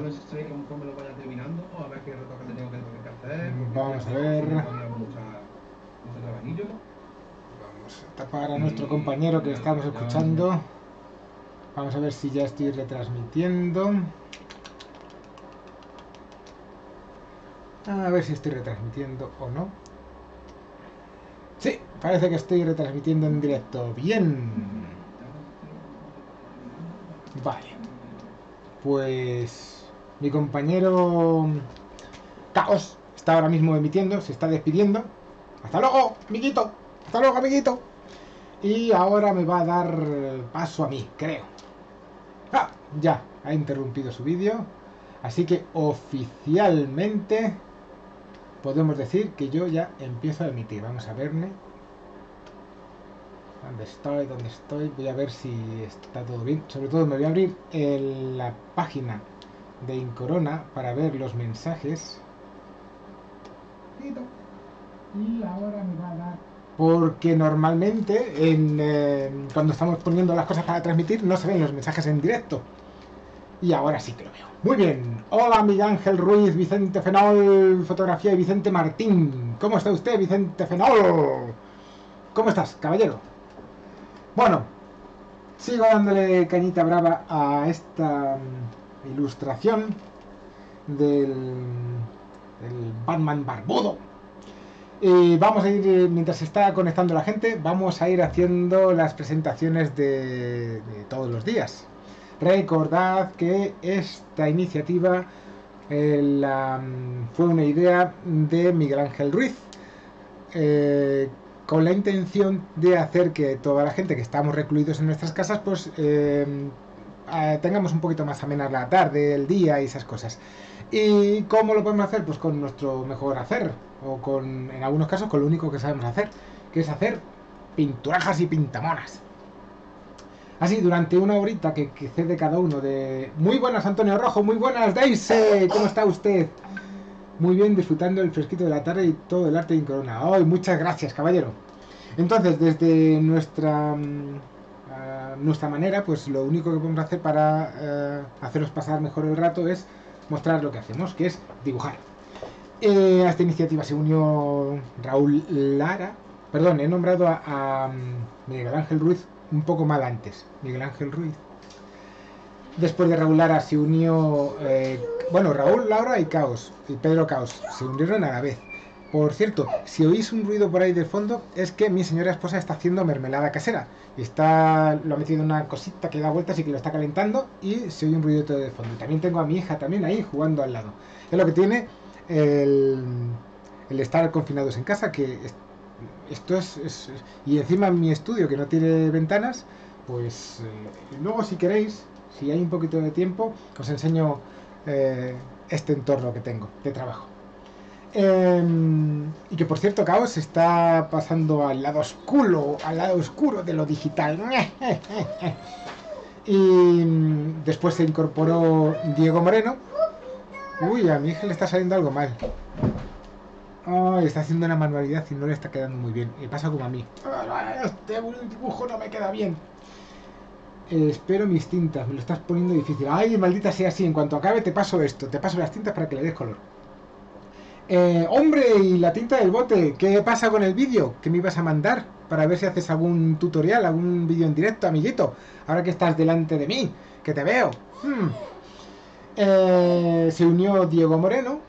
A ver si conforme lo vaya terminando, a ver qué retoques le tengo que, tengo que hacer. porque Vamos a ver. Vamos a tapar a nuestro compañero que estamos escuchando. Vamos a ver si ya estoy retransmitiendo. A ver si estoy retransmitiendo o no. Sí, parece que estoy retransmitiendo en directo. Bien. Vale. Pues mi compañero Caos está ahora mismo emitiendo, se está despidiendo. Hasta luego, amiguito. Hasta luego, amiguito. Y ahora me va a dar paso a mí, creo. Ah, ya, ha interrumpido su vídeo. Así que oficialmente podemos decir que yo ya empiezo a emitir. Vamos a verme. ¿Dónde estoy? ¿Dónde estoy? Voy a ver si está todo bien. Sobre todo me voy a abrir en la página de Incorona para ver los mensajes. Y ahora me va a dar... Porque normalmente en, eh, cuando estamos poniendo las cosas para transmitir no se ven los mensajes en directo. Y ahora sí que lo veo. Muy bien. Hola Miguel Ángel Ruiz, Vicente Fenol, fotografía y Vicente Martín. ¿Cómo está usted, Vicente Fenol? ¿Cómo estás, caballero? Bueno, sigo dándole cañita brava a esta ilustración del, del Batman barbudo. Y vamos a ir, eh, mientras se está conectando la gente, vamos a ir haciendo las presentaciones de, todos los días. Recordad que esta iniciativa eh, mm, fue una idea de Miguel Ángel Ruiz, eh, con la intención de hacer que toda la gente que estamos recluidos en nuestras casas, pues eh, tengamos un poquito más amena la tarde, el día y esas cosas. ¿Y cómo lo podemos hacer? Pues con nuestro mejor hacer, o con, en algunos casos, con lo único que sabemos hacer, que es hacer pinturajas y pintamonas. Así, durante una horita que, cede cada uno de... Muy buenas, Antonio Rojo, muy buenas, Daisy, ¿cómo está usted? Muy bien, disfrutando el fresquito de la tarde y todo el arte de Corona. ¡Ay, muchas gracias, caballero! Entonces, desde nuestra... nuestra manera, pues lo único que podemos hacer para eh, haceros pasar mejor el rato es mostrar lo que hacemos, que es dibujar. Eh, a esta iniciativa se unió Raúl Lara. Perdón, he nombrado a, a, mm, Miguel Ángel Ruiz un poco mal antes. Miguel Ángel Ruiz. Después de Raúl Lara se unió, eh, bueno, Raúl, Laura y Caos, y Pedro Caos, se unieron a la vez. Por cierto, si oís un ruido por ahí de fondo, es que mi señora esposa está haciendo mermelada casera. Está, lo ha metido en una cosita que da vueltas y que lo está calentando y se oye un ruido de fondo. También tengo a mi hija también ahí jugando al lado. Es lo que tiene el, estar confinados en casa, que es- esto es, Y encima en mi estudio, que no tiene ventanas, pues eh, luego si queréis, si hay un poquito de tiempo, os enseño eh, este entorno que tengo de trabajo. Em, y que por cierto, Caos está pasando al lado oscuro, al lado oscuro de lo digital. Y mm, después se incorporó Diego Moreno. Uy, a mi hija le está saliendo algo mal. Ay, está haciendo una manualidad y no le está quedando muy bien. Y pasa como a mí. Este dibujo no me queda bien. Espero mis tintas, me lo estás poniendo difícil. Ay, maldita sea así, en cuanto acabe te paso esto, te paso las tintas para que le des color. Eh, hombre, y la tinta del bote, ¿qué pasa con el vídeo? ¿Qué me ibas a mandar? Para ver si haces algún tutorial, algún vídeo en directo, amiguito. Ahora que estás delante de mí, que te veo. Hmm. Eh, se unió Diego Moreno.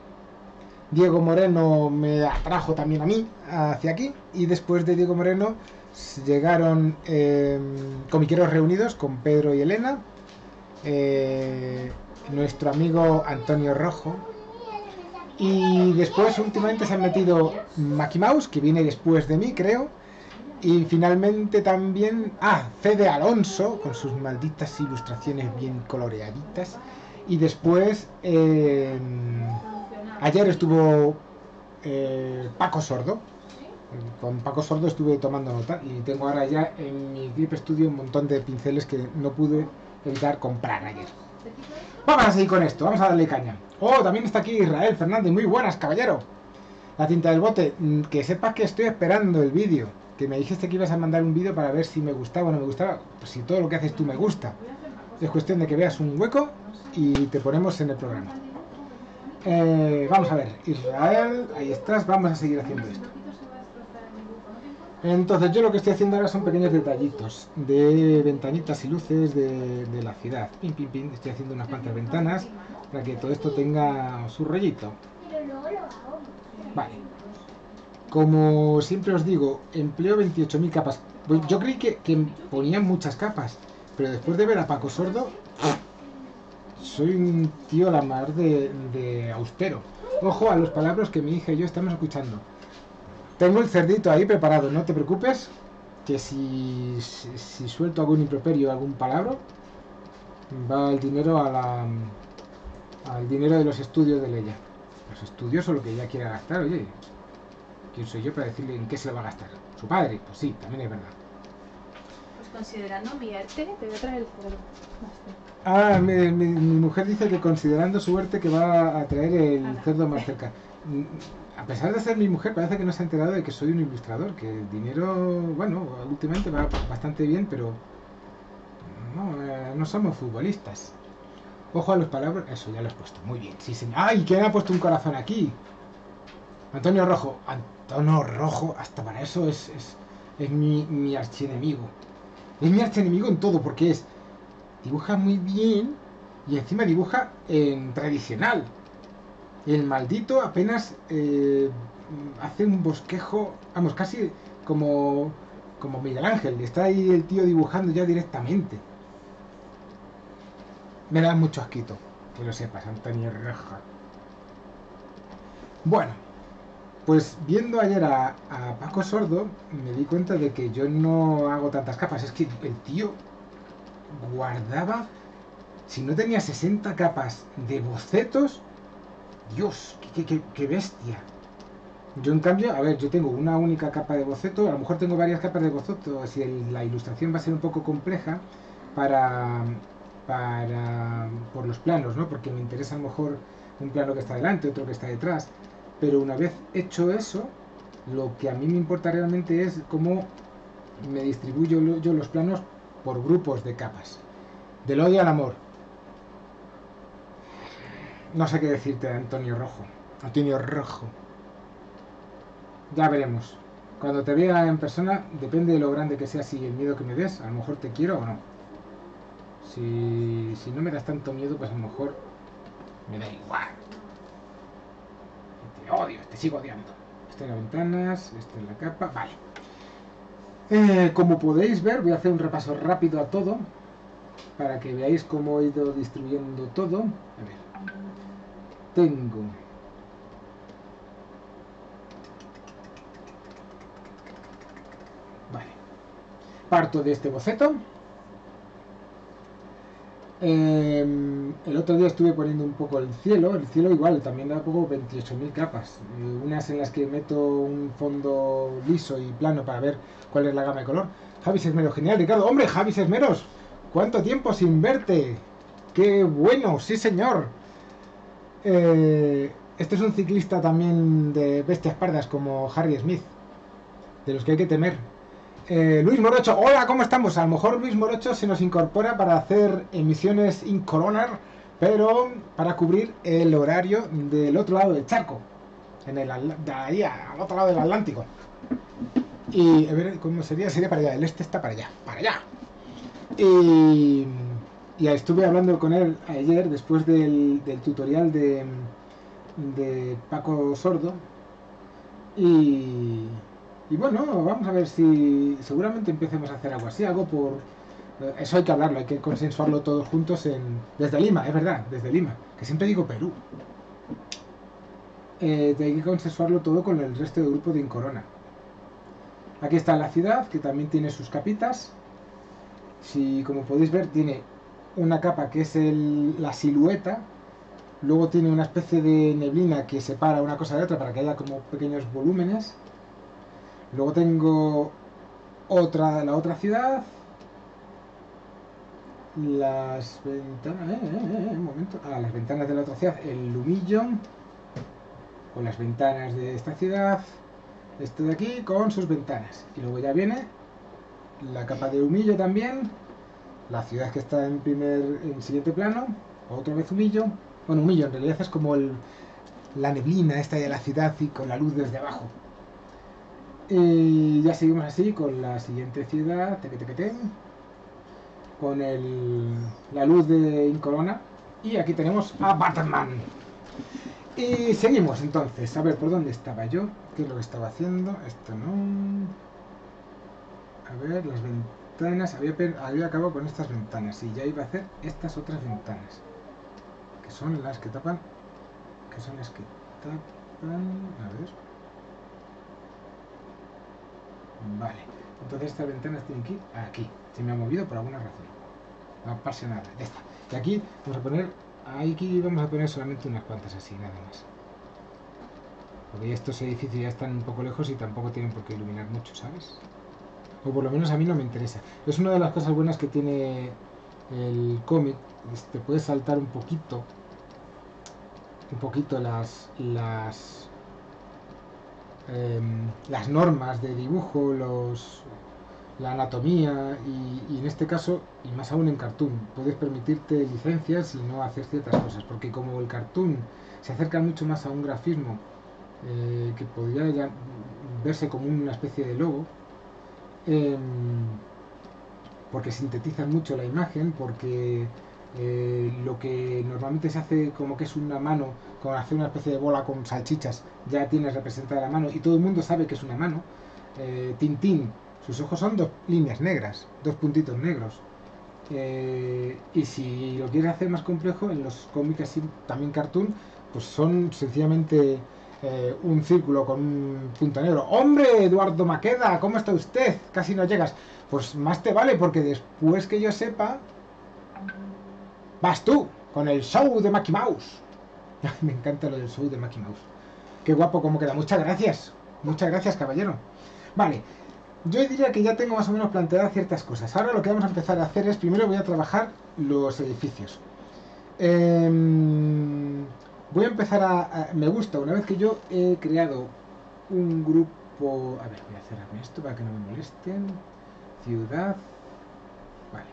Diego Moreno me atrajo también a mí, hacia aquí. Y después de Diego Moreno llegaron eh, comiqueros reunidos con Pedro y Elena. nuestro amigo Antonio Rojo, y después últimamente se han metido Maki Mouse, que viene después de mí, creo. Y finalmente también... Ah, Fede Alonso, con sus malditas ilustraciones bien coloreaditas. Y después... eh, ayer estuvo eh, Paco Sordo. Con Paco Sordo estuve tomando nota y tengo ahora ya en mi Grip Studio un montón de pinceles que no pude evitar comprar ayer. Vamos a seguir con esto, vamos a darle caña. Oh, también está aquí Israel Fernández, muy buenas, caballero. La tinta del bote, mm, que sepas que estoy esperando el vídeo. Que me dijiste que ibas a mandar un vídeo para ver si me gustaba o no me gustaba. Pues si todo lo que haces tú me gusta. Es cuestión de que veas un hueco y te ponemos en el programa. Eh, vamos a ver, Israel, ahí estás, vamos a seguir haciendo esto. Entonces yo lo que estoy haciendo ahora son pequeños detallitos de ventanitas y luces de, la ciudad. Pim, pim, pim. Estoy haciendo unas cuantas ventanas para que todo esto tenga su rollito. Vale. Como siempre os digo, empleo 28.000 capas. Pues yo creí que, que ponían muchas capas, pero después de ver a Paco Sordo, soy un tío la de austero. Ojo a los palabras que mi hija y yo estamos escuchando. Tengo el cerdito ahí preparado, no te preocupes. Que si, si, si suelto algún improperio, algún palabra, va el dinero a la, al dinero de los estudios de Leia. Los estudios o lo que ella quiera gastar, oye. ¿Quién soy yo para decirle en qué se lo va a gastar? ¿Su padre? Pues sí, también es verdad. Pues considerando mi arte, te voy a traer el cerdo. Ah, mi, mi- mi mujer dice que considerando suerte que va a traer el cerdo más cerca. A pesar de ser mi mujer, parece que no se ha enterado de que soy un ilustrador, que el dinero, bueno, últimamente va bastante bien, pero no, eh, somos futbolistas. Ojo a los palabras, eso ya lo has puesto, muy bien, sí señor. ¡Ay! ¿Quién ha puesto un corazón aquí? Antonio Rojo, Antonio Rojo, hasta para eso es, es, es mi, mi archienemigo. Es mi archienemigo en todo, porque es dibuja muy bien y encima dibuja en tradicional. El maldito apenas eh, hace un bosquejo, vamos, casi como, como Miguel Ángel. Está ahí el tío dibujando ya directamente. Me da mucho asquito, que lo sepas, Antonio Roja. Bueno, pues viendo ayer a, a Paco Sordo, me di cuenta de que yo no hago tantas capas. Es que el tío guardaba, si no tenía 60 capas de bocetos, Dios, qué, qué- qué- bestia. Yo en cambio, a ver, yo tengo una única capa de boceto, a lo mejor tengo varias capas de boceto, si la ilustración va a ser un poco compleja para, para, por los planos, ¿no? Porque me interesa a lo mejor un plano que está delante, otro que está detrás. Pero una vez hecho eso, lo que a mí me importa realmente es cómo me distribuyo yo los planos por grupos de capas. Del odio al amor. No sé qué decirte, Antonio Rojo. Antonio Rojo. Ya veremos. Cuando te vea en persona, depende de lo grande que seas y el miedo que me des, a lo mejor te quiero o no. Si, si no me das tanto miedo, pues a lo mejor me da igual. Te odio, te sigo odiando. Esta es las ventanas, esta es la capa, vale. Eh, como podéis ver, voy a hacer un repaso rápido a todo para que veáis cómo he ido distribuyendo todo. Tengo. Vale. Parto de este boceto. Eh, el otro día estuve poniendo un poco el cielo. El cielo igual, también da poco 28.000 capas. Eh, unas en las que meto un fondo liso y plano para ver cuál es la gama de color. Javi Sesmeros, genial, Ricardo. Hombre, Javi Sesmeros, ¿cuánto tiempo sin verte? ¡Qué bueno! Sí, señor. Eh, este es un ciclista también de bestias pardas como Harry Smith, de los que hay que temer. Eh, Luis Morocho, hola, ¿cómo estamos? A lo mejor Luis Morocho se nos incorpora para hacer emisiones in coronar, pero para cubrir el horario del otro lado del charco, en el, de ahí al otro lado del Atlántico. Y a ver, ¿cómo sería? Sería para allá, el este está para allá, para allá. Y, y estuve hablando con él ayer después del, del tutorial de, de Paco Sordo. Y, y bueno, vamos a ver si seguramente empecemos a hacer algo así, algo por... Eso hay que hablarlo, hay que consensuarlo todos juntos en, desde Lima, es verdad, desde Lima, que siempre digo Perú. Eh, hay que consensuarlo todo con el resto del grupo de Incorona. Aquí está la ciudad, que también tiene sus capitas. Si, como podéis ver, tiene una capa que es el- la silueta. Luego tiene una especie de neblina que separa una cosa de otra para que haya como pequeños volúmenes. Luego tengo otra, la otra ciudad. Las ventanas. eh, eh, eh, un momento. Ah, las ventanas de la otra ciudad. El lumillo. O las ventanas de esta ciudad. Esto de aquí con sus ventanas. Y luego ya viene la capa de humillo también. La ciudad que está en primer, en siguiente plano, otra vez humillo. Bueno, humillo en realidad es como la neblina esta de la ciudad y con la luz desde abajo. Y ya seguimos así con la siguiente ciudad, con el, la luz de Incorona. Y aquí tenemos a Batman. Y seguimos entonces. A ver, ¿por dónde estaba yo? ¿Qué es lo que estaba haciendo? Esto no. A ver, las ventanas. Había, per- había acabado con estas ventanas y ya iba a hacer estas otras ventanas. Que son las que tapan. Que son las que tapan. A ver. Vale. Entonces estas ventanas tienen que ir aquí. Se me ha movido por alguna razón. No pasa nada. Ya está. Y aquí vamos a poner. Aquí vamos a poner solamente unas cuantas así, nada más. Porque estos edificios ya están un poco lejos y tampoco tienen por qué iluminar mucho, ¿sabes? O por lo menos a mí no me interesa. Es una de las cosas buenas que tiene el cómic. Te puedes saltar un poquito. Un poquito las. las. em, las normas de dibujo, los. la anatomía y, en este caso, y más aún en cartoon, puedes permitirte licencias y no hacer ciertas cosas, porque como el cartoon se acerca mucho más a un grafismo eh, que podría verse como una especie de logo, em, porque sintetiza mucho la imagen, porque eh, lo que normalmente se hace como que es una mano, con hacer una especie de bola con salchichas, ya tienes representada la mano y todo el mundo sabe que es una mano. Eh, Tintín, sus ojos son dos líneas negras, dos puntitos negros. Eh, y si lo quieres hacer más complejo, en los cómics así, también cartoon, pues son sencillamente eh, un círculo con un punto negro. ¡Hombre, Eduardo Maqueda! ¿Cómo está usted? Casi no llegas. Pues más te vale, porque después que yo sepa, vas tú con el show de Mickey Mouse. Me encanta lo del show de Mickey Mouse. Qué guapo como queda. Muchas gracias. Muchas gracias, caballero. Vale. Yo diría que ya tengo más o menos planteadas ciertas cosas. Ahora lo que vamos a empezar a hacer es, primero voy a trabajar los edificios. Em, voy a empezar a, Me gusta, una vez que yo he creado un grupo... A ver, voy a cerrarme esto para que no me molesten. Ciudad... Vale.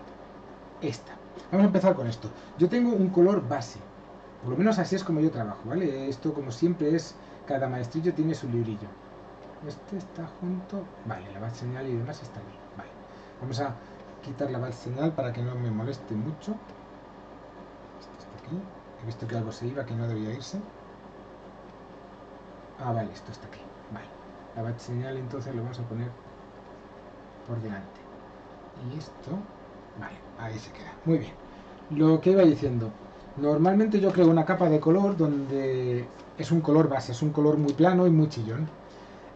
Esta. Vamos a empezar con esto. Yo tengo un color base. Por lo menos así es como yo trabajo, ¿vale? Esto como siempre es... Cada maestrillo tiene su librillo. Este está junto... Vale, la base señal y demás está bien. Vale. Vamos a quitar la base señal para que no me moleste mucho. Esto está aquí. He visto que algo se iba que no debía irse. Ah, vale, esto está aquí. Vale. La base señal entonces lo vamos a poner por delante. Y esto... Vale, ahí se queda. Muy bien. Lo que iba diciendo. Normalmente yo creo una capa de color donde es un color base, es un color muy plano y muy chillón.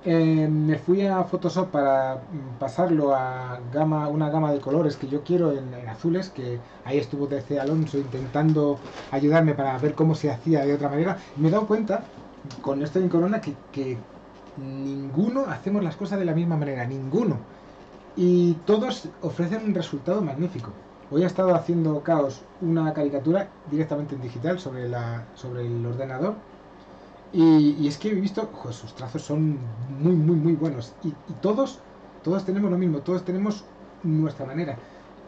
Eh, me fui a Photoshop para mm, pasarlo a una gama de colores que yo quiero en, azules, que ahí estuvo DC Alonso intentando ayudarme para ver cómo se hacía de otra manera. Me he dado cuenta con esto en Corona que, que ninguno hacemos las cosas de la misma manera, ninguno. Y todos ofrecen un resultado magnífico. Hoy he estado haciendo Caos una caricatura directamente en digital sobre, la, sobre el ordenador y, es que he visto, jo, sus trazos son muy, muy, muy buenos. Y, todos, todos tenemos lo mismo, todos tenemos nuestra manera.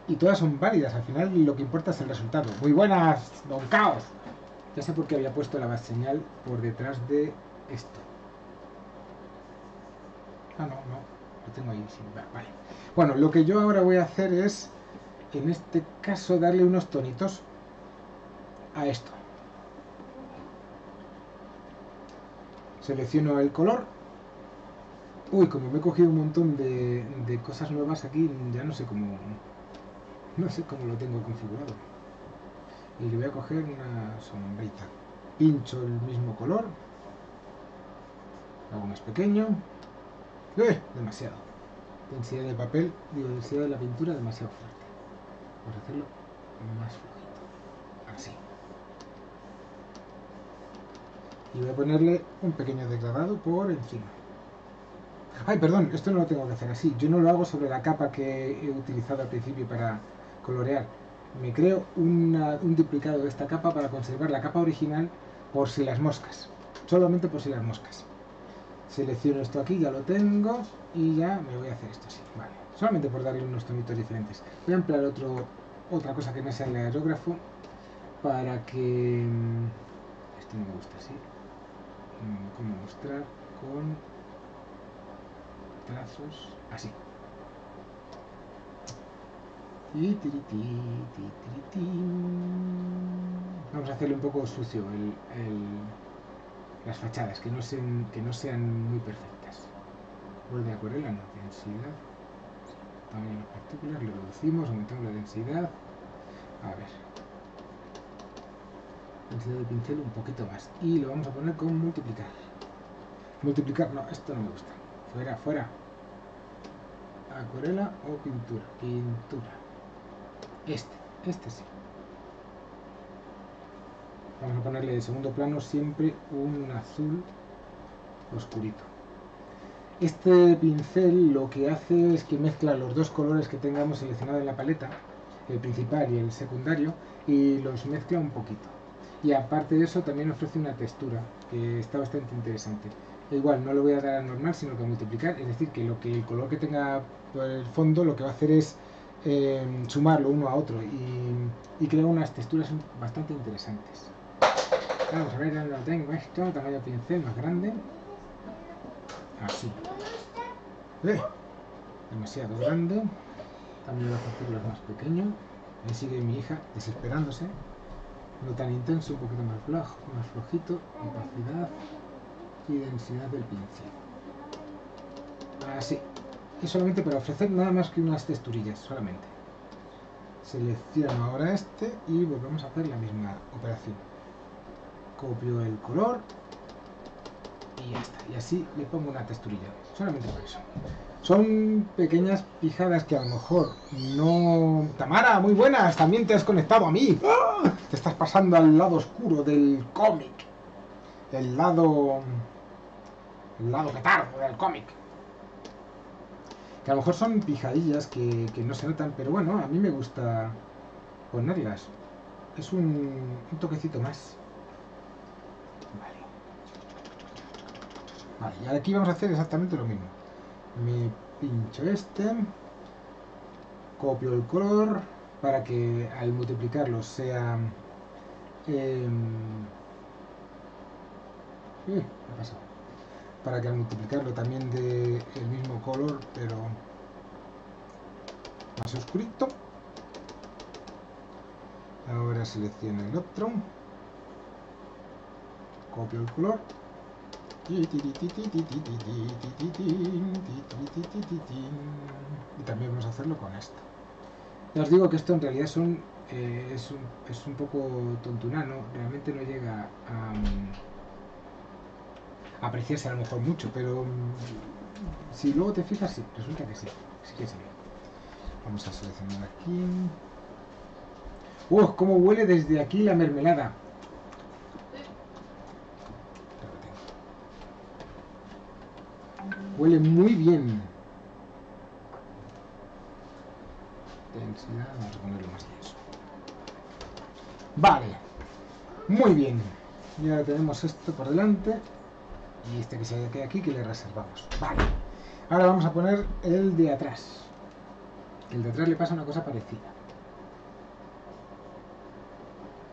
Y todas son válidas, al final lo que importa es el resultado. Muy buenas, don Caos. Ya sé por qué había puesto la base señal por detrás de esto. Ah, no, no, lo tengo ahí, sí, va- vale. Bueno, lo que yo ahora voy a hacer es, en este caso, darle unos tonitos a esto. Selecciono el color. Uy, como me he cogido un montón de, de cosas nuevas aquí, ya no sé cómo... No sé cómo lo tengo configurado. Y le voy a coger una sombrita. Pincho el mismo color. Hago más pequeño. ¡Eh! Demasiado. Densidad de papel, digo, densidad de la pintura demasiado fuerte. Vamos a hacerlo más flojito. Así. Y voy a ponerle un pequeño degradado por encima. Ay, perdón, esto no lo tengo que hacer así. Yo no lo hago sobre la capa que he utilizado al principio para colorear. Me creo un duplicado de esta capa para conservar la capa original por si las moscas. Solamente por si las moscas. Selecciono esto aquí, ya lo tengo. Y ya me voy a hacer esto así. Vale. Solamente por darle unos tonitos diferentes. Voy a emplear otro otra cosa que no sea el aerógrafo para que... mm, Esto no me gusta así. Mm, ¿Cómo mostrar? Con trazos así. Vamos a hacerle un poco sucio el, el- las fachadas, que no, sean, que no sean muy perfectas. Borde de acuarela, no, densidad. Tamaño de las partículas, lo reducimos, aumentamos la densidad. A ver. Densidad del pincel un poquito más. Y lo vamos a poner con multiplicar. Multiplicar, no, esto no me gusta. Fuera, fuera. Acuarela o pintura. Pintura. Este, este sí. Vamos a ponerle de segundo plano siempre un azul oscurito. Este pincel lo que hace es que mezcla los dos colores que tengamos seleccionados en la paleta, el principal y el secundario, y los mezcla un poquito. Y aparte de eso también ofrece una textura que está bastante interesante. E igual no lo voy a dar a normal, sino que a multiplicar, es decir, que lo que el color que tenga por el fondo lo que va a hacer es eh, sumarlo uno a otro y, y crear unas texturas bastante interesantes. Vamos a ver dónde lo tengo esto, tamaño pincel más grande. Así. ¡Eh! Demasiado grande. Tamaño de las partículas más pequeño. Ahí sigue mi hija desesperándose. No tan intenso, un poquito más flojo, más flojito. Opacidad y densidad del pincel. Así. Y solamente para ofrecer nada más que unas texturillas, solamente. Selecciono ahora este y volvemos a hacer la misma operación. Copio el color y ya está. Y así le pongo una texturilla, solamente por eso. Son pequeñas pijadas que a lo mejor no... Tamara, muy buenas, también te has conectado a mí. Te estás pasando al lado oscuro del cómic. El lado... El lado petardo del cómic. Que a lo mejor son pijadillas que, que no se notan, pero bueno, a mí me gusta ponerlas. Es un toquecito más. Vale, y aquí vamos a hacer exactamente lo mismo. Me pincho este, copio el color para que al multiplicarlo sea... em, eh, ¿qué ha pasado? Para que al multiplicarlo también dé el mismo color, pero más oscurito. Ahora selecciono el otro. Copio el color. Y también vamos a hacerlo con esto. Ya os digo que esto en realidad son, eh, es, un, es un poco tontunano, realmente no llega a, mm, apreciarse a lo mejor mucho, pero mm, si luego te fijas, sí, resulta que sí, que se. Vamos a seleccionar aquí. ¡Uh! ¿Cómo huele desde aquí la mermelada? Huele muy bien. Vamos a ponerlo más denso. Vale. Muy bien. Y ahora tenemos esto por delante. Y este que se queda aquí que le reservamos. Vale. Ahora vamos a poner el de atrás. El de atrás le pasa una cosa parecida.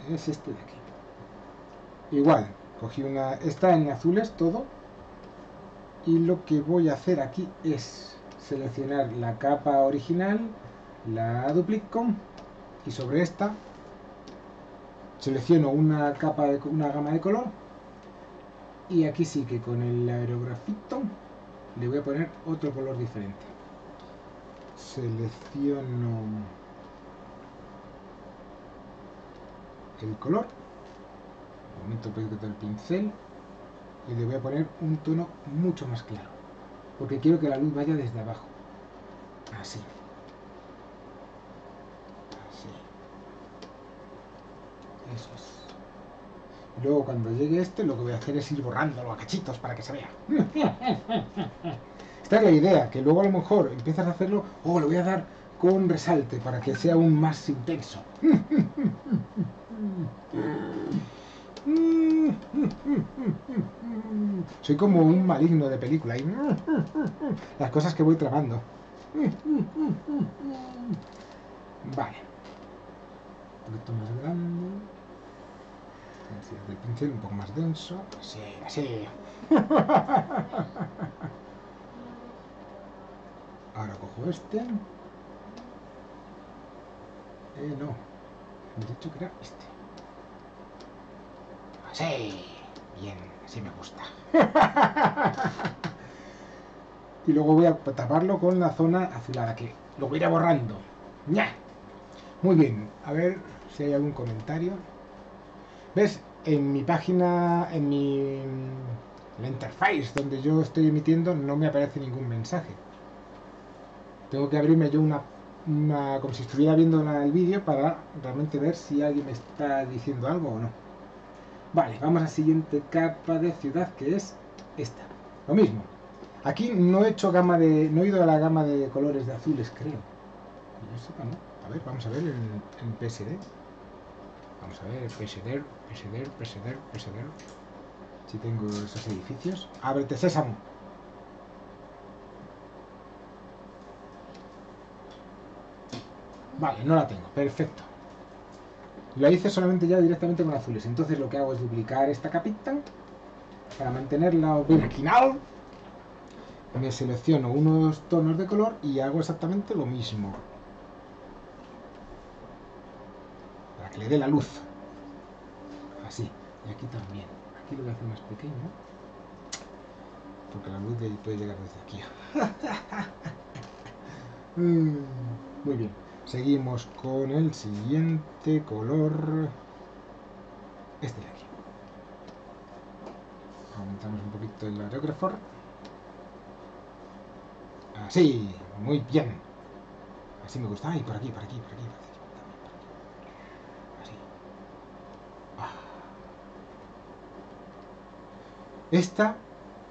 Es este de aquí. Igual, cogí una... Está en azules todo. Y lo que voy a hacer aquí es seleccionar la capa original, la duplico y sobre esta selecciono una capa de una gama de color. Y aquí sí que con el aerografito le voy a poner otro color diferente. Selecciono el color, un poquito el pincel y le voy a poner un tono mucho más claro porque quiero que la luz vaya desde abajo. Así. Así. Eso es. Luego cuando llegue este lo que voy a hacer es ir borrándolo a cachitos para que se vea. Esta es la idea que luego a lo mejor empiezas a hacerlo o le voy a dar con resalte para que sea aún más intenso Soy como un maligno de película. y Las cosas que voy tramando. Vale. Un poquito más grande. Del pincel un poco más denso. Así, así. Ahora cojo este. Eh, no. Me he dicho que era este. Así. Bien, así me gusta. y luego voy a taparlo con la zona azulada, que lo voy a ir borrando. ¡Ña! Muy bien, a ver si hay algún comentario. ¿Ves? En mi página, en mi interface donde yo estoy emitiendo, no me aparece ningún mensaje. Tengo que abrirme yo una, una como si estuviera viendo el vídeo para realmente ver si alguien me está diciendo algo o no. Vale, vamos a la siguiente capa de ciudad que es esta. Lo mismo. Aquí no he hecho gama de. no he ido a la gama de colores de azules, creo. Yo sepa, ¿no? A ver, vamos a ver en PSD. Vamos a ver, PSD, PSD, PSD, PSD. Si tengo esos edificios. Ábrete, sésamo. Vale, no la tengo. Perfecto. Lo hice solamente ya directamente con azules. Entonces lo que hago es duplicar esta capita para mantenerla original. Me selecciono unos tonos de color y hago exactamente lo mismo. Para que le dé la luz. Así. Y aquí también. Aquí lo voy a hacer más pequeño. Porque la luz puede llegar desde aquí. Mm, Muy bien. Seguimos con el siguiente color. Este de aquí. Aumentamos un poquito el aerógrafo. Así, muy bien. Así me gusta. Y por aquí, por aquí, por aquí, por aquí. Así. Ah. Esta,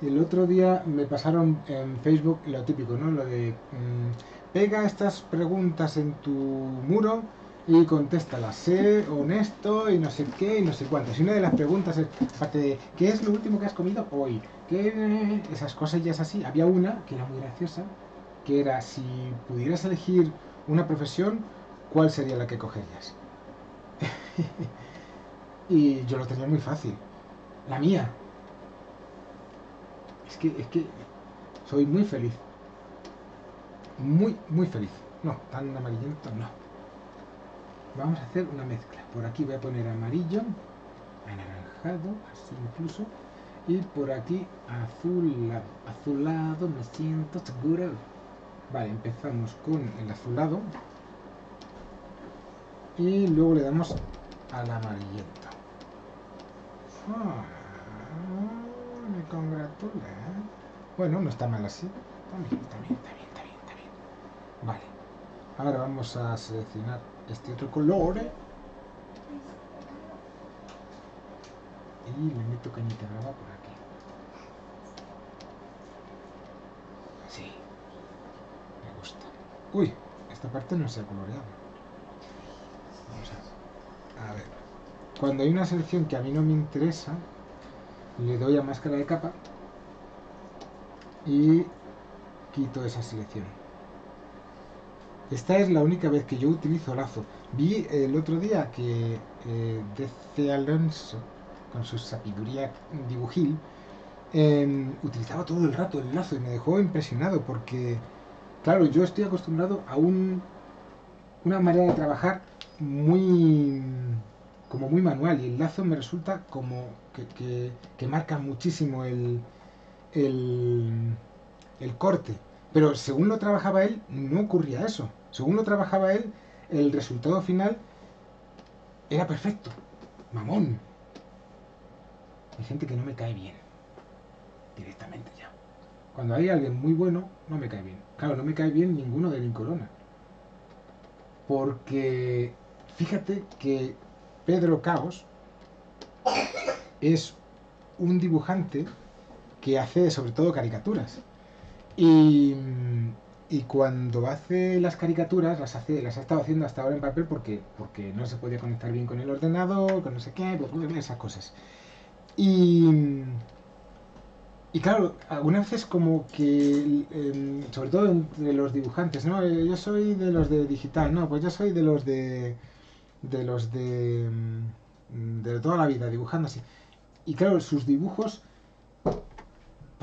el otro día me pasaron en Facebook lo típico, ¿no? Lo de mm, pega estas preguntas en tu muro y contéstalas. Sé honesto y no sé qué y no sé cuánto. Y una de las preguntas es, aparte de, ¿qué es lo último que has comido hoy? ¿Qué? Esas cosas ya es así. Había una que era muy graciosa, que era, si pudieras elegir una profesión, ¿cuál sería la que cogerías? y yo lo tenía muy fácil. La mía. Es que, es que soy muy feliz. Muy, muy feliz. No, tan amarillento no. Vamos a hacer una mezcla. Por aquí voy a poner amarillo, anaranjado, así incluso. Y por aquí azulado. Azulado, me siento seguro. Vale, empezamos con el azulado. Y luego le damos al amarillento. Ah, me congratula. Bueno, no está mal así. Está bien, está bien, está bien, está bien, está bien. Vale. Ahora vamos a seleccionar este otro color. Y le meto cañita brava por aquí. Así. Me gusta. Uy, esta parte no se ha coloreado. Vamos a, a ver. Cuando hay una selección que a mí no me interesa, le doy a máscara de capa y quito esa selección. Esta es la única vez que yo utilizo lazo. Vi el otro día que eh, DC Alonso, con su sabiduría dibujil, eh, utilizaba todo el rato el lazo y me dejó impresionado porque, claro, yo estoy acostumbrado a un, una manera de trabajar muy como muy manual y el lazo me resulta como que, que- que marca muchísimo el, el, el corte. Pero según lo trabajaba él, no ocurría eso. Según lo trabajaba él, el resultado final era perfecto. Mamón. Hay gente que no me cae bien. Directamente ya. Cuando hay alguien muy bueno, no me cae bien. Claro, no me cae bien ninguno de Corona. Porque fíjate que Pedro Caos es un dibujante que hace sobre todo caricaturas. Y, y cuando hace las caricaturas, las, hace, las ha estado haciendo hasta ahora en papel porque, porque no se podía conectar bien con el ordenador, con no sé qué, pues, esas cosas. Y, y claro, algunas veces como que, em, sobre todo entre los dibujantes, ¿no? Eh, Yo soy de los de digital, no, pues yo soy de los de de los de, mm, de toda la vida, dibujando así. Y claro, sus dibujos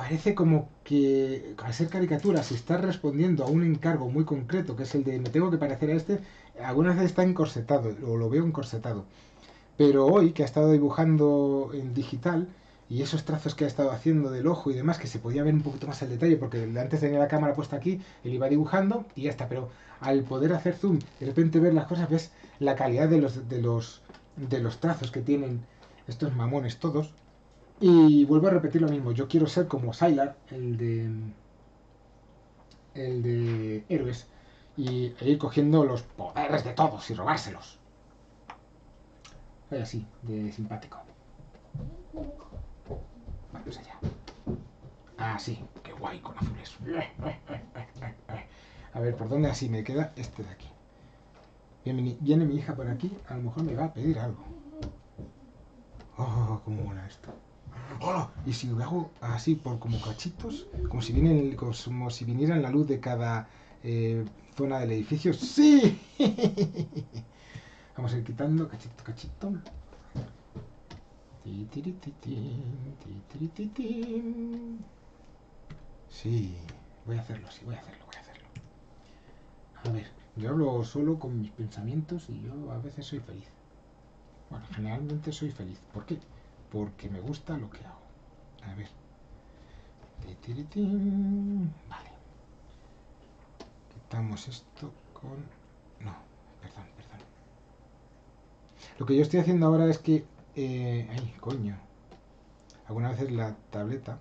parece como que al ser caricaturas y estar respondiendo a un encargo muy concreto, que es el de me tengo que parecer a este, algunas veces está encorsetado, o lo veo encorsetado. Pero hoy, que ha estado dibujando en digital, y esos trazos que ha estado haciendo del ojo y demás, que se podía ver un poquito más el detalle, porque antes tenía la cámara puesta aquí, él iba dibujando y ya está, pero al poder hacer zoom, de repente ver las cosas, ves la calidad de los, de los, de los trazos que tienen estos mamones todos. Y vuelvo a repetir lo mismo, yo quiero ser como Sylar, el de el de héroes, y e ir cogiendo los poderes de todos y robárselos. Soy así, de simpático. Vamos allá. Ah, sí, qué guay con azules. A ver, ¿por dónde así me queda este de aquí? Viene, viene mi hija por aquí, a lo mejor me va a pedir algo. Oh, cómo mola esto. ¡Hola! Y si lo hago así por como cachitos, como si, viene, como si viniera la luz de cada eh, zona del edificio. ¡Sí! Vamos a ir quitando cachito, cachito. Sí, voy a hacerlo, sí, voy a hacerlo, voy a hacerlo. A ver, yo hablo solo con mis pensamientos y yo a veces soy feliz. Bueno, generalmente soy feliz. ¿Por qué? Porque me gusta lo que hago. A ver. Vale. Quitamos esto con... No, perdón, perdón. Lo que yo estoy haciendo ahora es que... eh, ay, coño. Algunas veces la tableta,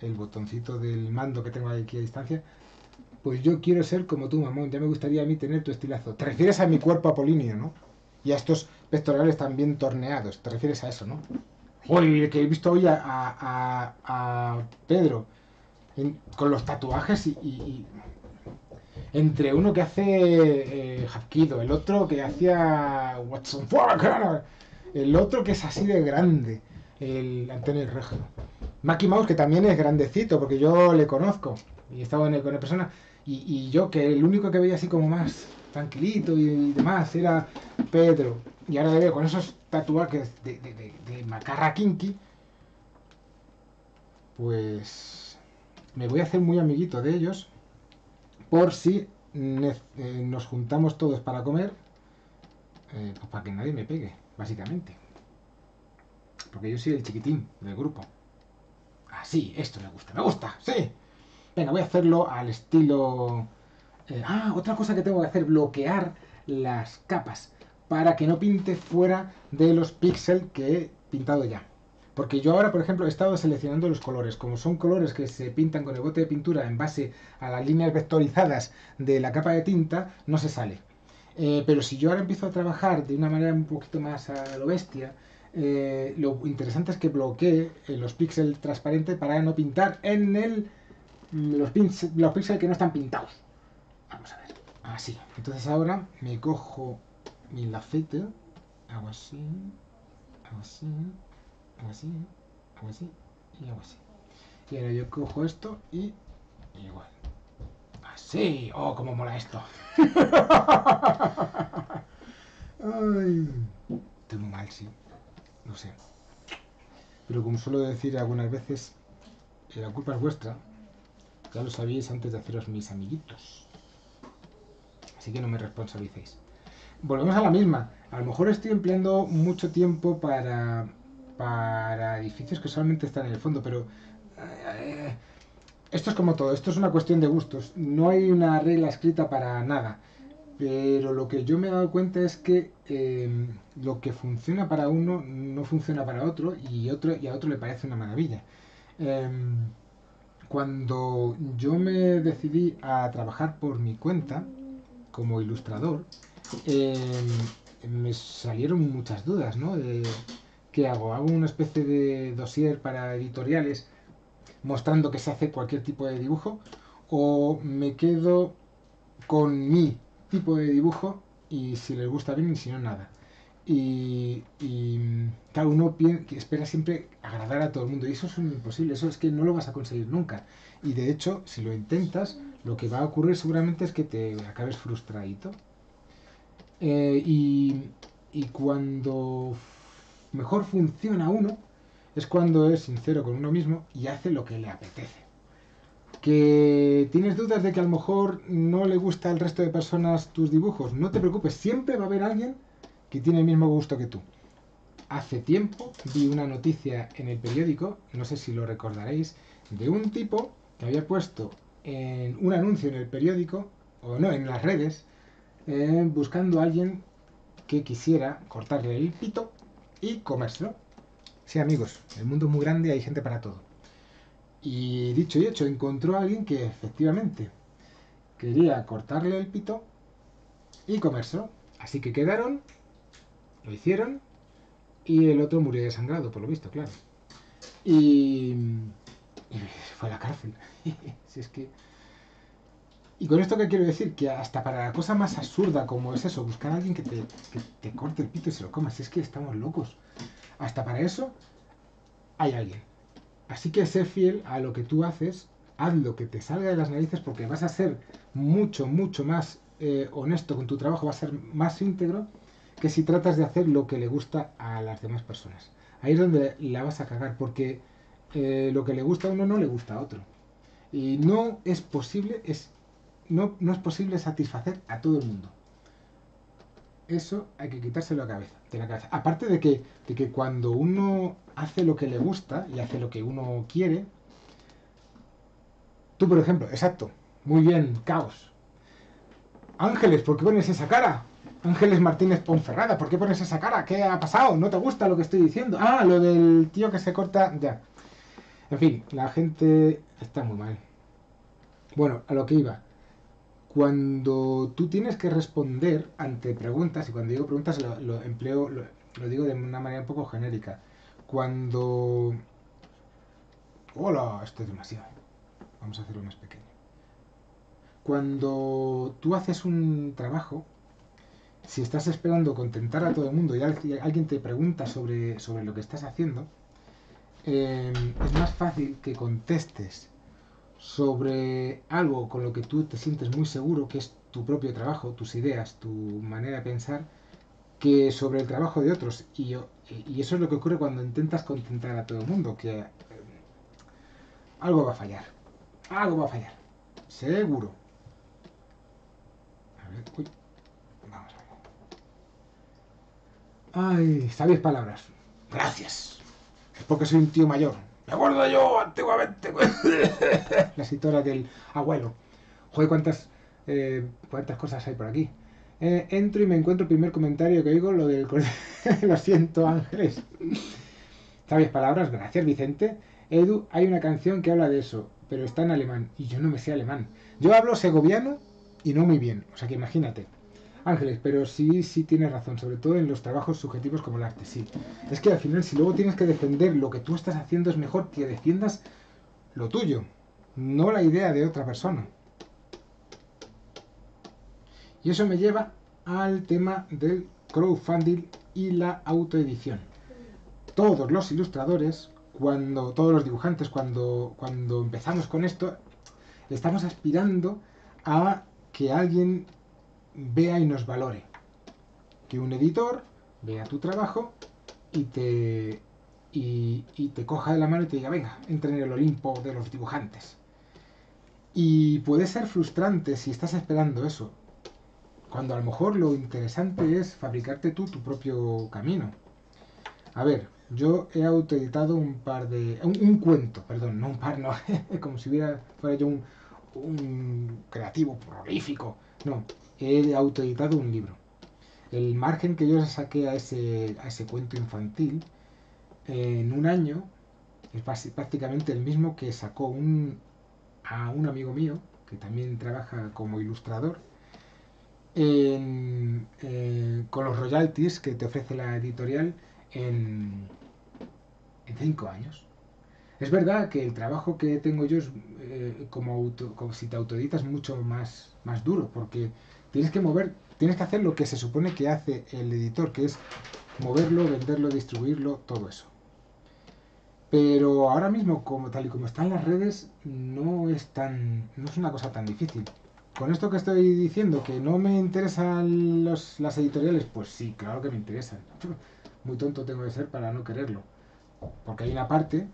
el botoncito del mando que tengo aquí a distancia, pues yo quiero ser como tú, mamón. Ya me gustaría a mí tener tu estilazo. Te refieres a mi cuerpo apolíneo, ¿no? Y a estos pectorales también torneados. Te refieres a eso, ¿no? Uy, que he visto hoy a, a- a- Pedro con los tatuajes y, y- entre uno que hace eh, el otro que hacía Watson el otro que es así de grande, el Antonio Rejo. Mackie Mouse, que también es grandecito, porque yo le conozco y he estado en el, con el persona. Y, y yo, que el único que veía así como más tranquilito y, demás era Pedro. Y ahora le veo con esos tatuajes de, de, de, de macarra kinky. Pues me voy a hacer muy amiguito de ellos. Por si eh, nos juntamos todos para comer. eh, pues para que nadie me pegue, básicamente. Porque yo soy el chiquitín del grupo. Ah, sí, esto me gusta, me gusta, sí. Venga, voy a hacerlo al estilo... eh, ah, otra cosa que tengo que hacer, bloquear las capas para que no pinte fuera de los píxeles que he pintado ya. Porque yo ahora, por ejemplo, he estado seleccionando los colores. Como son colores que se pintan con el bote de pintura en base a las líneas vectorizadas de la capa de tinta, no se sale. Eh, pero si yo ahora empiezo a trabajar de una manera un poquito más a lo bestia, eh, lo interesante es que bloquee los píxeles transparentes para no pintar en el los, los píxeles que no están pintados. Vamos a ver. Así. Entonces ahora me cojo mi lafete, hago así, hago así, hago así, hago así y hago así. Y ahora yo cojo esto y igual. Así. Oh, cómo mola esto. Ay. Estoy muy mal, sí. No sé. Pero como suelo decir algunas veces, la culpa es vuestra. Ya lo sabíais antes de haceros mis amiguitos. Así que no me responsabilicéis. Volvemos a la misma. A lo mejor estoy empleando mucho tiempo para, para edificios que solamente están en el fondo, pero eh, esto es como todo. Esto es una cuestión de gustos. No hay una regla escrita para nada. Pero lo que yo me he dado cuenta es que eh, lo que funciona para uno no funciona para otro y, otro y a otro le parece una maravilla. Em, cuando yo me decidí a trabajar por mi cuenta como ilustrador, em, me salieron muchas dudas, ¿no? De, ¿Qué hago? ¿Hago una especie de dossier para editoriales mostrando que se hace cualquier tipo de dibujo? ¿O me quedo con mi tipo de dibujo y si les gusta bien y si no nada. Y, y uno espera siempre agradar a todo el mundo y eso es imposible, eso es que no lo vas a conseguir nunca. Y de hecho, si lo intentas, lo que va a ocurrir seguramente es que te acabes frustradito. Eh, y, y cuando mejor funciona uno es cuando es sincero con uno mismo y hace lo que le apetece. Que tienes dudas de que a lo mejor no le gusta al resto de personas tus dibujos, no te preocupes, siempre va a haber alguien que tiene el mismo gusto que tú. Hace tiempo vi una noticia en el periódico, no sé si lo recordaréis, de un tipo que había puesto en un anuncio en el periódico, o no, en las redes, eh, buscando a alguien que quisiera cortarle el pito y comérselo. Sí, amigos, el mundo es muy grande hay gente para todo. Y dicho y hecho, encontró a alguien que efectivamente quería cortarle el pito y comérselo. Así que quedaron, lo hicieron y el otro murió desangrado, por lo visto, claro. Y, y fue a la cárcel. si es que... Y con esto que quiero decir, que hasta para la cosa más absurda como es eso, buscar a alguien que te, que te corte el pito y se lo coma, si es que estamos locos. Hasta para eso hay alguien. Así que sé fiel a lo que tú haces, haz lo que te salga de las narices porque vas a ser mucho, mucho más eh, honesto con tu trabajo, vas a ser más íntegro que si tratas de hacer lo que le gusta a las demás personas. Ahí es donde la vas a cagar porque lo que le gusta a uno no le gusta a otro. Y no es posible, es, no, no es posible satisfacer a todo el mundo. Eso hay que quitárselo a la cabeza. Aparte de que, de que cuando uno hace lo que le gusta y hace lo que uno quiere, tú por ejemplo, exacto, muy bien, caos. Ángeles, ¿por qué pones esa cara? Ángeles Martínez Ponferrada, ¿por qué pones esa cara? ¿Qué ha pasado? ¿No te gusta lo que estoy diciendo? Ah, lo del tío que se corta, ya. En fin, la gente está muy mal. Bueno, a lo que iba. Cuando tú tienes que responder ante preguntas, y cuando digo preguntas lo, empleo, lo, lo digo de una manera un poco genérica. Cuando... Hola, esto es demasiado. Vamos a hacerlo más pequeño. Cuando tú haces un trabajo, si estás esperando contentar a todo el mundo y alguien te pregunta sobre, sobre lo que estás haciendo, eh, es más fácil que contestes sobre algo con lo que tú te sientes muy seguro, que es tu propio trabajo, tus ideas, tu manera de pensar, que sobre el trabajo de otros. Y, y eso es lo que ocurre cuando intentas contentar a todo el mundo, que eh, algo va a fallar. Algo va a fallar. Seguro. A ver, uy. Vamos a ver. Ay, sabéis palabras. Gracias. Es porque soy un tío mayor. Me acuerdo yo antiguamente. La historia del abuelo. Joder, cuántas, eh, cuántas cosas hay por aquí. Eh, entro y me encuentro el primer comentario que oigo, lo del... lo siento, Ángeles. ¿Sabes palabras? Gracias, Vicente. Edu, hay una canción que habla de eso, pero está en alemán. Y yo no me sé alemán. Yo hablo segoviano y no muy bien. O sea que imagínate. Ángeles, pero sí, sí tienes razón, sobre todo en los trabajos subjetivos como el arte, sí. Es que al final, si luego tienes que defender lo que tú estás haciendo, es mejor que defiendas lo tuyo, no la idea de otra persona. Y eso me lleva al tema del crowdfunding y la autoedición. Todos los ilustradores, cuando todos los dibujantes, cuando, cuando empezamos con esto, estamos aspirando a que alguien vea y nos valore. Que un editor vea tu trabajo y te, y, y, te coja de la mano y te diga, venga, entra en el Olimpo de los dibujantes. Y puede ser frustrante si estás esperando eso, cuando a lo mejor lo interesante es fabricarte tú tu propio camino. A ver, yo he autoeditado un par de... un, cuento, perdón, no un par, no, como si hubiera, fuera yo un, un creativo prolífico. No, he autoeditado un libro. El margen que yo saqué a ese, a ese cuento infantil en un año es prácticamente el mismo que sacó un, a un amigo mío, que también trabaja como ilustrador, en, eh, con los royalties que te ofrece la editorial en, en cinco años. Es verdad que el trabajo que tengo yo es eh, como, auto, como si te autoeditas mucho más, más duro, porque tienes que mover, tienes que hacer lo que se supone que hace el editor, que es moverlo, venderlo, distribuirlo, todo eso. Pero ahora mismo, como tal y como están las redes, no es tan, no es una cosa tan difícil. con esto que estoy diciendo, que no me interesan los, las editoriales, pues sí, claro que me interesan. Muy tonto tengo que ser para no quererlo. Porque hay una parte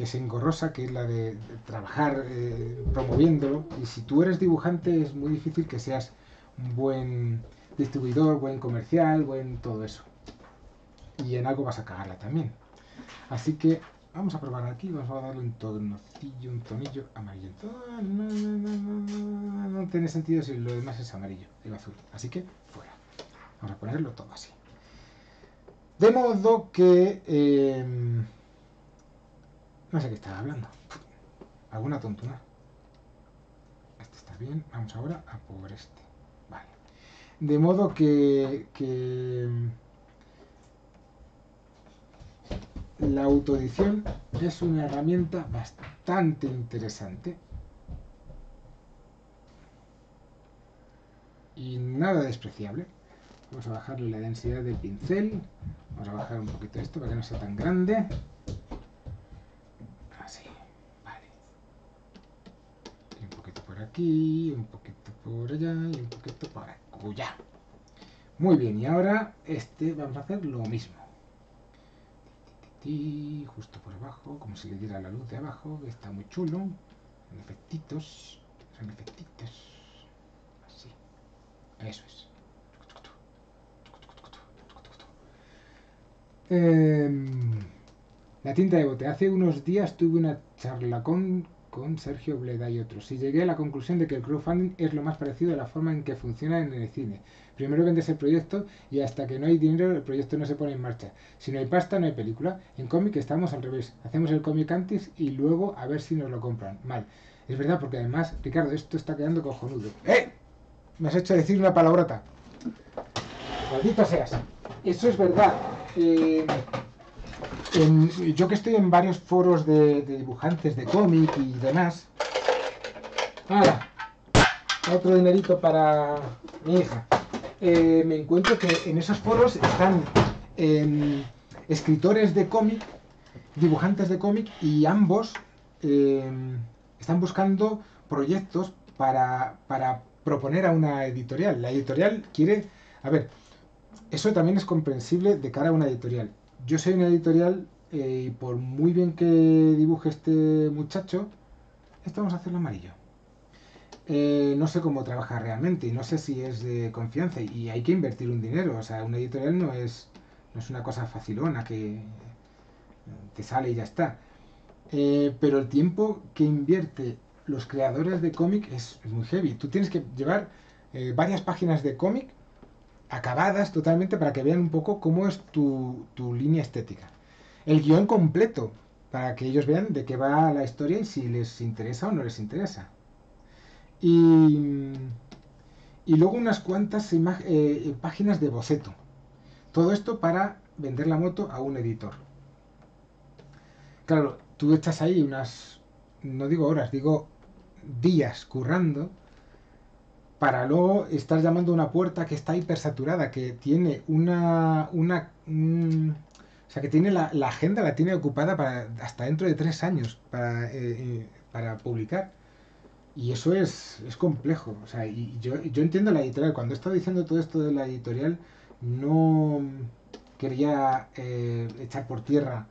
que es engorrosa, que es la de, trabajar eh, promoviéndolo. Y si tú eres dibujante es muy difícil que seas un buen distribuidor, buen comercial, buen todo eso. Y en algo vas a cagarla también. Así que vamos a probar aquí, vamos a darle un tonocillo, un tonillo amarillento. No, no, no, tiene sentido si lo demás es amarillo, el azul. Así que fuera. Vamos a ponerlo todo así. De modo que... eh, no sé qué estaba hablando. Alguna tontuna. Este está bien. Vamos ahora a por este. Vale. De modo que, que la autoedición es una herramienta bastante interesante. Y nada despreciable. Vamos a bajarle la densidad del pincel. Vamos a bajar un poquito esto para que no sea tan grande. Así, vale. Y un poquito por aquí, un poquito por allá y un poquito por allá. Muy bien, y ahora este vamos a hacer lo mismo. Justo por abajo, como si le diera la luz de abajo, que está muy chulo. Son efectitos, son efectitos. Así. Eso es. Em, la tinta de bote. Hace unos días tuve una charla con, con Sergio Bleda y otros y llegué a la conclusión de que el crowdfunding es lo más parecido a la forma en que funciona en el cine. Primero vendes el proyecto y hasta que no hay dinero el proyecto no se pone en marcha. Si no hay pasta no hay película. En cómic estamos al revés. Hacemos el cómic antes y luego a ver si nos lo compran. Mal. Es verdad porque además, Ricardo, esto está quedando cojonudo. ¡Eh! Me has hecho decir una palabrota. Maldito seas. Eso es verdad. Eh, yo que estoy en varios foros de, dibujantes de cómic y demás. Otro dinerito para mi hija. Eh, me encuentro que en esos foros están em, escritores de cómic, dibujantes de cómic y ambos em, están buscando proyectos para, para proponer a una editorial. La editorial quiere... A ver, eso también es comprensible de cara a una editorial. Yo soy una editorial eh, y por muy bien que dibuje este muchacho, esto vamos a hacerlo amarillo. Eh, no sé cómo trabaja realmente y no sé si es de confianza y hay que invertir un dinero. O sea, una editorial no es, no es una cosa facilona que te sale y ya está. Eh, pero el tiempo que invierte los creadores de cómic es, muy heavy. Tú tienes que llevar varias páginas de cómic acabadas totalmente para que vean un poco cómo es tu, tu línea estética. El guion completo, para que ellos vean de qué va la historia y si les interesa o no les interesa. Y, y luego unas cuantas eh, páginas de boceto. Todo esto para vender la moto a un editor. Claro, tú echas ahí unas, no digo horas, digo días currando para luego estar llamando a una puerta que está hipersaturada, que tiene una, una un- o sea, que tiene la, la agenda la tiene ocupada para hasta dentro de tres años para, eh, eh, para publicar. Y eso es, es complejo. O sea, y yo, yo entiendo la editorial. Cuando he estado diciendo todo esto de la editorial, no quería eh, echar por tierra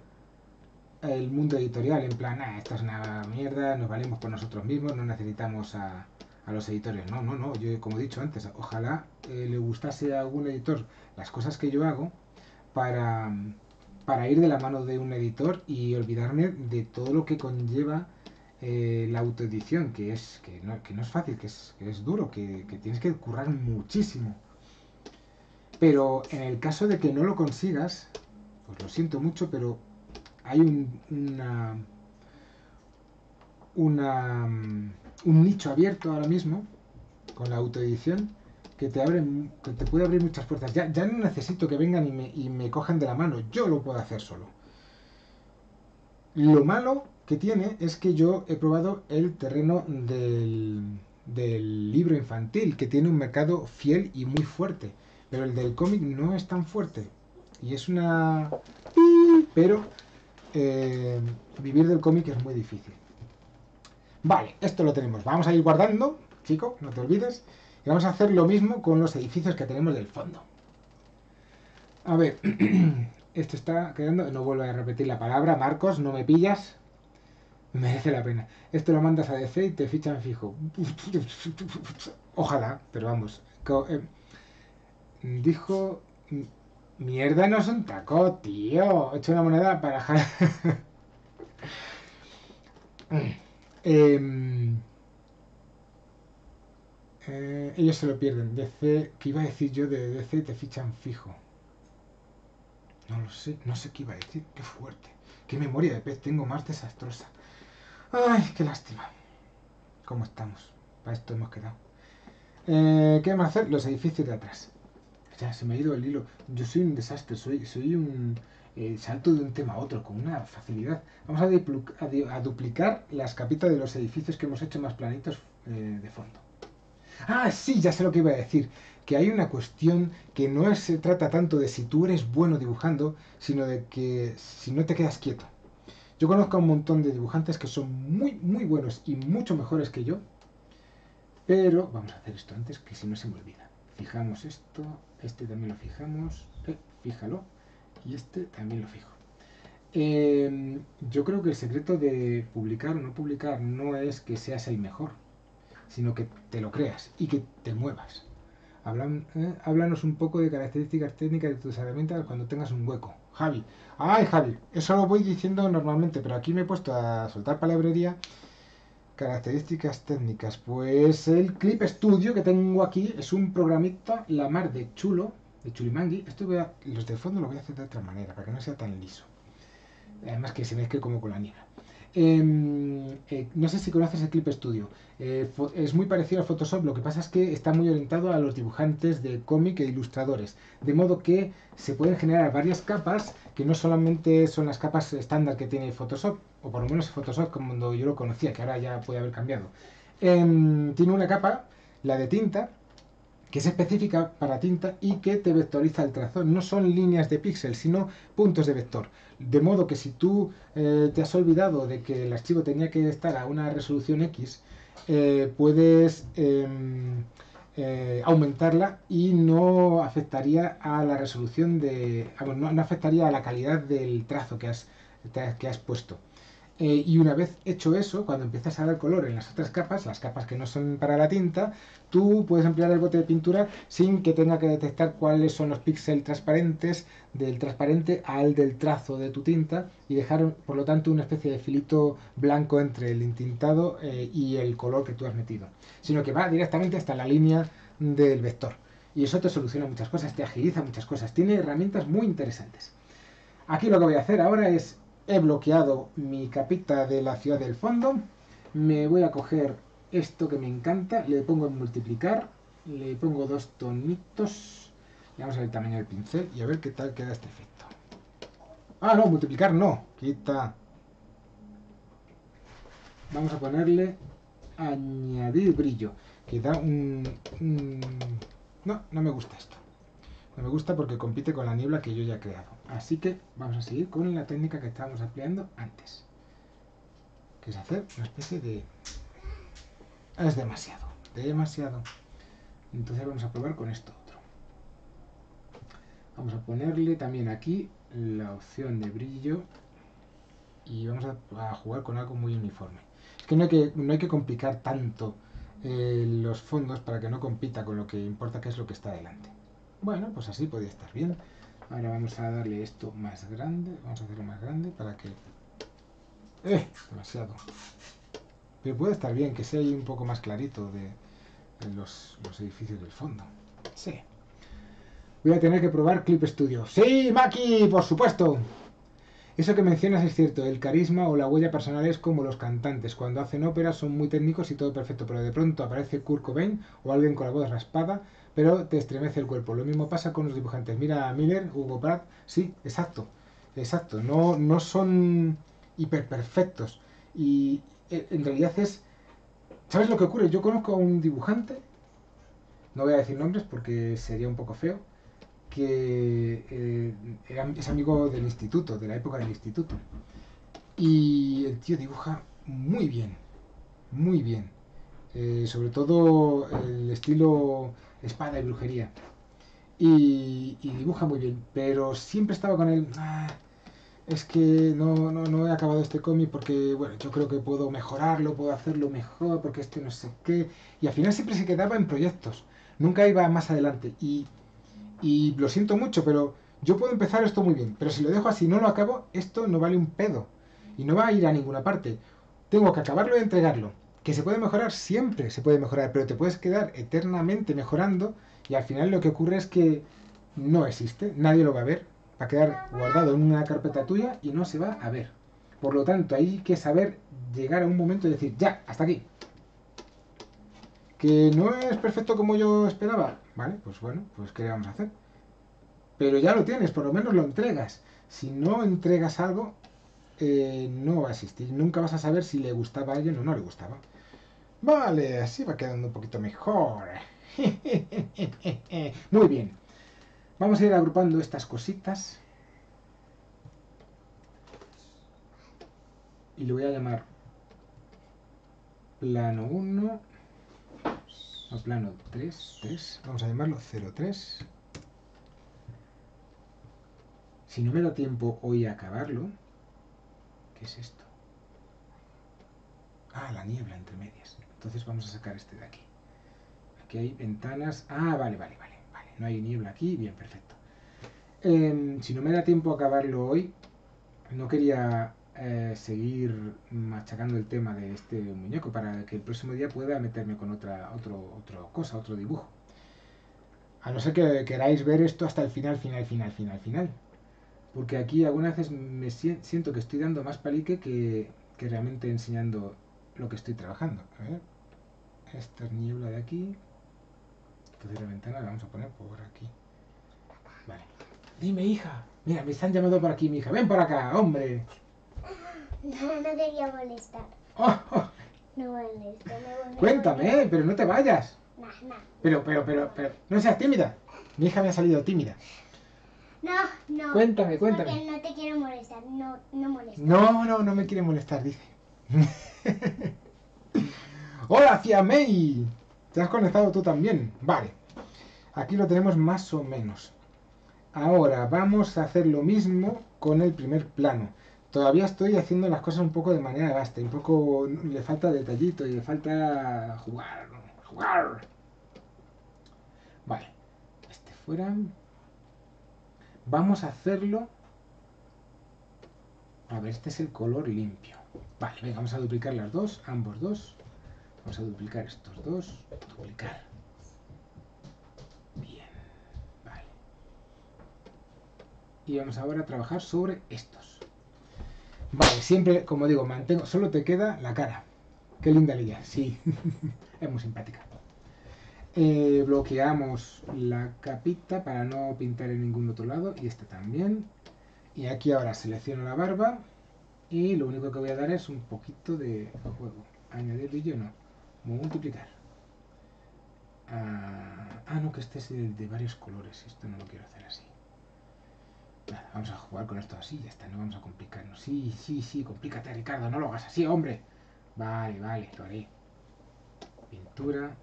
el mundo editorial. En plan, "Ah, esta es una mierda, nos valemos por nosotros mismos, no necesitamos a, a los editores. No, no, no. Yo, como he dicho antes, ojalá eh, le gustase a algún editor las cosas que yo hago para, para ir de la mano de un editor y olvidarme de todo lo que conlleva eh, la autoedición, que es que no, que no es fácil, que es, que es duro, que, que tienes que currar muchísimo. Pero en el caso de que no lo consigas, pues lo siento mucho, pero hay un, una, una, un nicho abierto ahora mismo con la autoedición que te abre, que te puede abrir muchas puertas. Ya, ya no necesito que vengan y me, y me cojan de la mano, yo lo puedo hacer solo. Lo malo que tiene es que yo he probado el terreno del, del libro infantil, que tiene un mercado fiel y muy fuerte, pero el del cómic no es tan fuerte. Y es una... Pero eh, vivir del cómic es muy difícil. Vale, esto lo tenemos. Vamos a ir guardando chico, no te olvides. Y vamos a hacer lo mismo con los edificios que tenemos del fondo. A ver, esto está quedando, no vuelvo a repetir la palabra, Marcos, no me pillas. Merece la pena. Esto lo mandas a DC y te fichan fijo. Ojalá, pero vamos. eh, dijo, mierda no es un taco, tío. He hecho una moneda para... Em, eh, ellos se lo pierden. DC, ¿qué iba a decir yo de DC? Te fichan fijo. No lo sé, no sé qué iba a decir. Qué fuerte. Qué memoria de pez tengo más desastrosa. Ay, qué lástima. ¿Cómo estamos? Para esto hemos quedado. Eh, ¿Qué vamos a hacer? Los edificios de atrás. Ya, se me ha ido el hilo. Yo soy un desastre, soy, soy un salto de un tema a otro con una facilidad. Vamos a, duplicar las capitas de los edificios que hemos hecho más planitos eh, de fondo. Ah, sí, ya sé lo que iba a decir. Que hay una cuestión que no se trata tanto de si tú eres bueno dibujando, sino de que si no te quedas quieto. Yo conozco a un montón de dibujantes que son muy, muy buenos y mucho mejores que yo, pero vamos a hacer esto antes, que si no se me olvida. Fijamos esto, este también lo fijamos, eh, fíjalo, y este también lo fijo. Eh, yo creo que el secreto de publicar o no publicar no es que seas el mejor, sino que te lo creas y que te muevas. Hablan- eh, háblanos un poco de características técnicas de tus herramientas cuando tengas un hueco. Javi. Ay, Javi, eso lo voy diciendo normalmente, pero aquí me he puesto a soltar palabrería. Características técnicas. Pues el Clip Studio que tengo aquí es un programita la mar de chulo, de chulimangui. Esto los de fondo lo voy a hacer de otra manera, para que no sea tan liso. Además que se mezcle como con la niebla. Em, eh, no sé si conoces el Clip Studio. Eh, es muy parecido a Photoshop, lo que pasa es que está muy orientado a los dibujantes de cómic e ilustradores. De modo que se pueden generar varias capas que no solamente son las capas estándar que tiene Photoshop, o por lo menos Photoshop como cuando yo lo conocía, que ahora ya puede haber cambiado. Em, tiene una capa, la de tinta, que es específica para tinta y que te vectoriza el trazo. No son líneas de píxeles, sino puntos de vector. De modo que si tú eh, te has olvidado de que el archivo tenía que estar a una resolución X, eh, puedes em, eh, aumentarla y no afectaría a la resolución de. no, no afectaría a la calidad del trazo que has, que has puesto. Eh, y una vez hecho eso, cuando empiezas a dar color en las otras capas, las capas que no son para la tinta, tú puedes emplear el bote de pintura sin que tenga que detectar cuáles son los píxeles transparentes del transparente al del trazo de tu tinta y dejar, por lo tanto, una especie de filito blanco entre el intintado eh, y el color que tú has metido. Sino que va directamente hasta la línea del vector. Y eso te soluciona muchas cosas, te agiliza muchas cosas. Tiene herramientas muy interesantes. Aquí lo que voy a hacer ahora es, he bloqueado mi capita de la ciudad del fondo, me voy a coger esto que me encanta, le pongo en multiplicar, le pongo dos tonitos, y vamos a ver el tamaño del pincel y a ver qué tal queda este efecto. Ah, no, multiplicar no, quita. Vamos a ponerle añadir brillo, que da un- No, no me gusta esto. No me gusta porque compite con la niebla que yo ya he creado. Así que vamos a seguir con la técnica que estábamos empleando antes. Que es hacer una especie de... Es demasiado, demasiado. Entonces vamos a probar con esto otro. Vamos a ponerle también aquí la opción de brillo y vamos a, a jugar con algo muy uniforme. Es que no hay que, no hay que complicar tanto eh, los fondos para que no compita con lo que importa que es lo que está delante. Bueno, pues así podría estar bien. Ahora vamos a darle esto más grande. Vamos a hacerlo más grande para que... ¡Eh! Demasiado. Pero puede estar bien que sea ahí un poco más clarito de, los edificios del fondo. Sí. Voy a tener que probar Clip Studio. ¡Sí, Maki! ¡Por supuesto! Eso que mencionas es cierto, el carisma o la huella personal es como los cantantes, cuando hacen ópera son muy técnicos y todo perfecto, pero de pronto aparece Kurt Cobain o alguien con la voz raspada, pero te estremece el cuerpo. Lo mismo pasa con los dibujantes. Mira Miller, Hugo Pratt, sí, exacto, exacto, no, no son hiperperfectos. Y eh, en realidad es... ¿Sabes lo que ocurre? Yo conozco a un dibujante, no voy a decir nombres porque sería un poco feo, que eh, es amigo del instituto, de la época del instituto. Y el tío dibuja muy bien, muy bien. eh, sobre todo el estilo espada y brujería. Y, dibuja muy bien, pero siempre estaba con él. "Ah, es que no, no, no he acabado este cómic porque, bueno, yo creo que puedo mejorarlo, puedo hacerlo mejor, porque este no sé qué. Y al final siempre se quedaba en proyectos, nunca iba más adelante. Y, y lo siento mucho, pero yo puedo empezar esto muy bien, pero si lo dejo así no lo acabo, esto no vale un pedo. Y no va a ir a ninguna parte. Tengo que acabarlo y entregarlo. Que se puede mejorar, siempre se puede mejorar, pero te puedes quedar eternamente mejorando y al final lo que ocurre es que no existe, nadie lo va a ver, va a quedar guardado en una carpeta tuya y no se va a ver. Por lo tanto, hay que saber llegar a un momento y decir, ya, hasta aquí. Que no es perfecto como yo esperaba, ¿vale? Pues bueno, pues ¿qué vamos a hacer? Pero ya lo tienes, por lo menos lo entregas. Si no entregas algo, eh, no va a existir. Nunca vas a saber si le gustaba a alguien o no le gustaba. Vale, así va quedando un poquito mejor. Muy bien. Vamos a ir agrupando estas cositas. Y le voy a llamar plano 1 o plano 3, 3. Vamos a llamarlo 03. Si no me da tiempo hoy a acabarlo, ¿qué es esto? Ah, la niebla entre medias. Entonces vamos a sacar este de aquí. Aquí hay ventanas. Ah, vale, vale, vale. vale. No hay niebla aquí. Bien, perfecto. Em, si no me da tiempo a acabarlo hoy, no quería eh, seguir machacando el tema de este muñeco para que el próximo día pueda meterme con otra, otro, otra cosa, otro dibujo. A no ser que queráis ver esto hasta el final, final, final, final, final. Porque aquí algunas veces me sien- siento que estoy dando más palique que, que realmente enseñando lo que estoy trabajando. A ver. Esta es niebla de aquí. Entonces la ventana la vamos a poner por aquí. Vale. Dime, hija. Mira, me están llamando por aquí, mi hija. Ven por acá, hombre. No, no quería molestar. Oh, oh, No molesto, no, no Cuéntame, pero no te vayas. No, no. Pero, pero, pero, pero, no seas tímida. Mi hija me ha salido tímida. No, no. Cuéntame, cuéntame. Porque no te quiero molestar. No, no molestar. No, no, no me quiere molestar, dice. Hola, May. ¿Te has conectado tú también? Vale. Aquí lo tenemos más o menos. Ahora vamos a hacer lo mismo con el primer plano. Todavía estoy haciendo las cosas un poco de manera gasta, un poco le falta detallito y le falta jugar, jugar. Vale, este fuera. Vamos a hacerlo. A ver, este es el color limpio. Vale, venga, vamos a duplicar las dos, ambos dos. Vamos a duplicar estos dos. Duplicar. Bien, vale. Y vamos ahora a trabajar sobre estos. Vale, siempre, como digo, mantengo, solo te queda la cara. Qué linda Lidia, sí, es muy simpática. Eh, bloqueamos la capita para no pintar en ningún otro lado y este también. Y aquí ahora selecciono la barba y lo único que voy a dar es un poquito de juego. Añadir brillo no, multiplicar. Ah, ah, no, que este es de, varios colores, esto no lo quiero hacer así. Vamos a jugar con esto así, ya está, no vamos a complicarnos. Sí, sí, sí, complícate Ricardo, no lo hagas así, hombre. Vale, vale, lo haré. Pintura.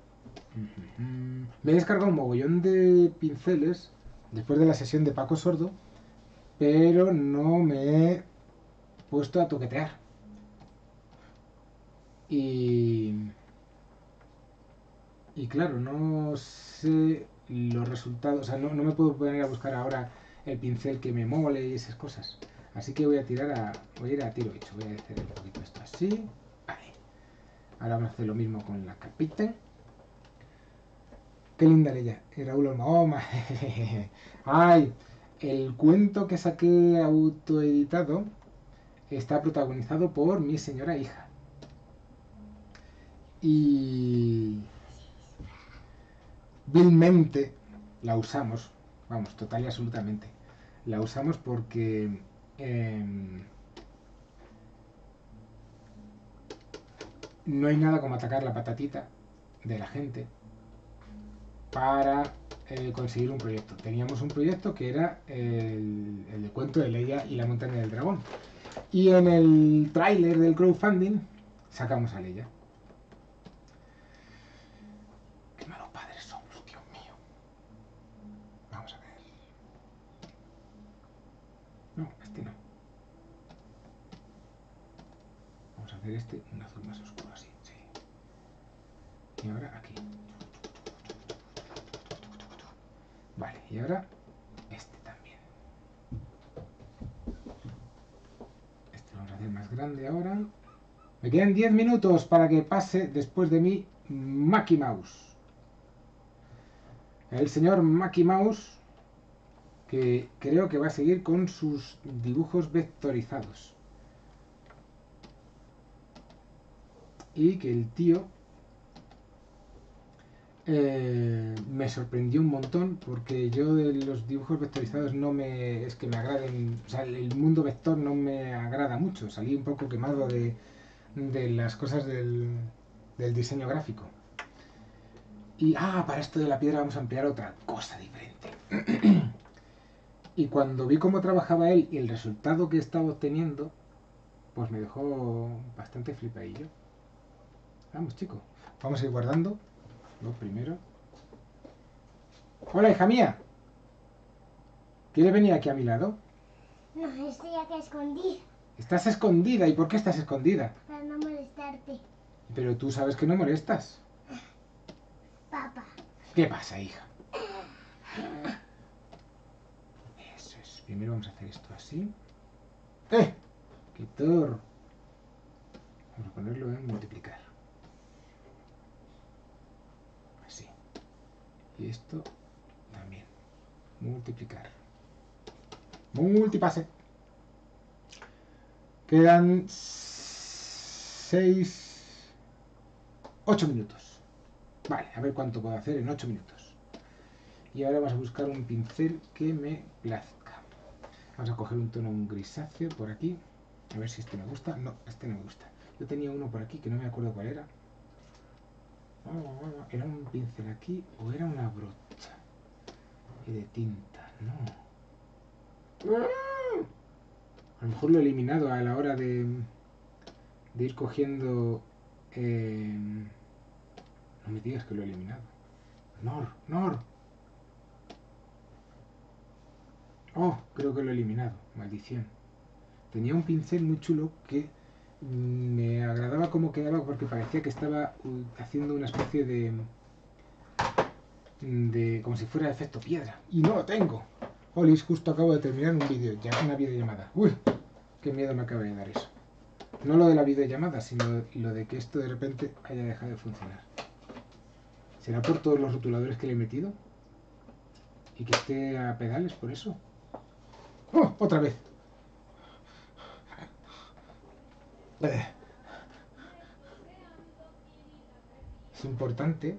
Me he descargado un mogollón de pinceles después de la sesión de Paco Sordo, pero no me puesto a toquetear. Y... Y claro, no sé los resultados, o sea, no, no me puedo poner a buscar ahora el pincel que me mole y esas cosas. Así que voy a tirar a, voy a ir a tiro hecho, voy a hacer un poquito esto así. Ahora vamos a hacer lo mismo con la capita. Qué linda ella. Raúl Olma. Oh, ma- Ay, el cuento que saqué autoeditado está protagonizado por mi señora hija. Y vilmente la usamos, vamos, total y absolutamente. La usamos porque em, no hay nada como atacar la patatita de la gente para eh, conseguir un proyecto. Teníamos un proyecto que era el, el de cuento de Leia y la montaña del dragón. Y en el tráiler del crowdfunding sacamos a Leia. Qué malos padres somos, Dios mío. Vamos a ver. No, este no. Vamos a hacer este un azul más oscuro así, sí. Y ahora aquí. Vale, y ahora grande ahora. Me quedan 10 minutos para que pase después de mí Mackie Mouse. El señor Mackie Mouse que creo que va a seguir con sus dibujos vectorizados. Y que el tío eh, me sorprendió un montón porque yo de los dibujos vectorizados no me es que me agraden, o sea, el mundo vector no me agrada mucho. Salí un poco quemado de, las cosas del, diseño gráfico. Y, ah, para esto de la piedra vamos a emplear otra cosa diferente. y cuando vi cómo trabajaba él y el resultado que estaba obteniendo, pues me dejó bastante flipadillo. Vamos, chico. Vamos a ir guardando. Lo primero. Hola, hija mía. ¿Quiere venir aquí a mi lado? No, estoy aquí escondida Estás escondida. ¿Y por qué estás escondida? para no molestarte. Pero tú sabes que no molestas. Papá. ¿Qué pasa, hija? Eso es. Primero vamos a hacer esto así. ¡Eh! Quitor. Vamos a ponerlo en multiplicar. Así. Y esto también. Multiplicar. Multipase. Quedan 6... 8 minutos. Vale, a ver cuánto puedo hacer en 8 minutos. Y ahora vamos a buscar un pincel que me plazca. Vamos a coger un tono un grisáceo por aquí. A ver si este me gusta. No, este no me gusta. Yo tenía uno por aquí que no me acuerdo cuál era. ¿Era un pincel aquí o era una brocha? Y de tinta, no. A lo mejor lo he eliminado a la hora de, ir cogiendo... eh, no me digas que lo he eliminado. Nor, Nor. Oh, creo que lo he eliminado. Maldición. Tenía un pincel muy chulo que me agradaba cómo quedaba porque parecía que estaba uh, haciendo una especie de... de como si fuera efecto piedra. Y no lo tengo. Olis, justo acabo de terminar un vídeo, ya una videollamada. Uy, qué miedo me acaba de dar eso. No lo de la videollamada, sino lo de que esto de repente haya dejado de funcionar. ¿Será por todos los rotuladores que le he metido? ¿Y que esté a pedales por eso? ¡Oh! ¡Otra vez! Eh. Es importante.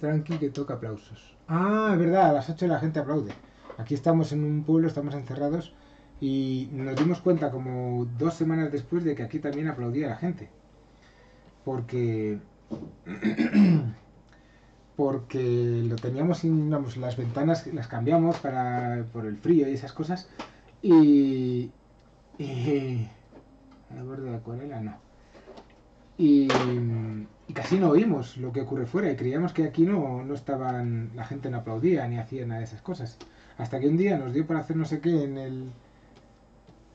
Tranqui que toca aplausos. Ah, es verdad, a las 8 la gente aplaude. Aquí estamos en un pueblo, estamos encerrados y nos dimos cuenta como dos semanas después de que aquí también aplaudía la gente. Porque porque lo teníamos sin, vamos, las ventanas las cambiamos para por el frío y esas cosas y, el borde de acuarela no. Y, casi no oímos lo que ocurre fuera y creíamos que aquí no, no estaban la gente no aplaudía ni hacía nada de esas cosas. Hasta que un día nos dio por hacer no sé qué en el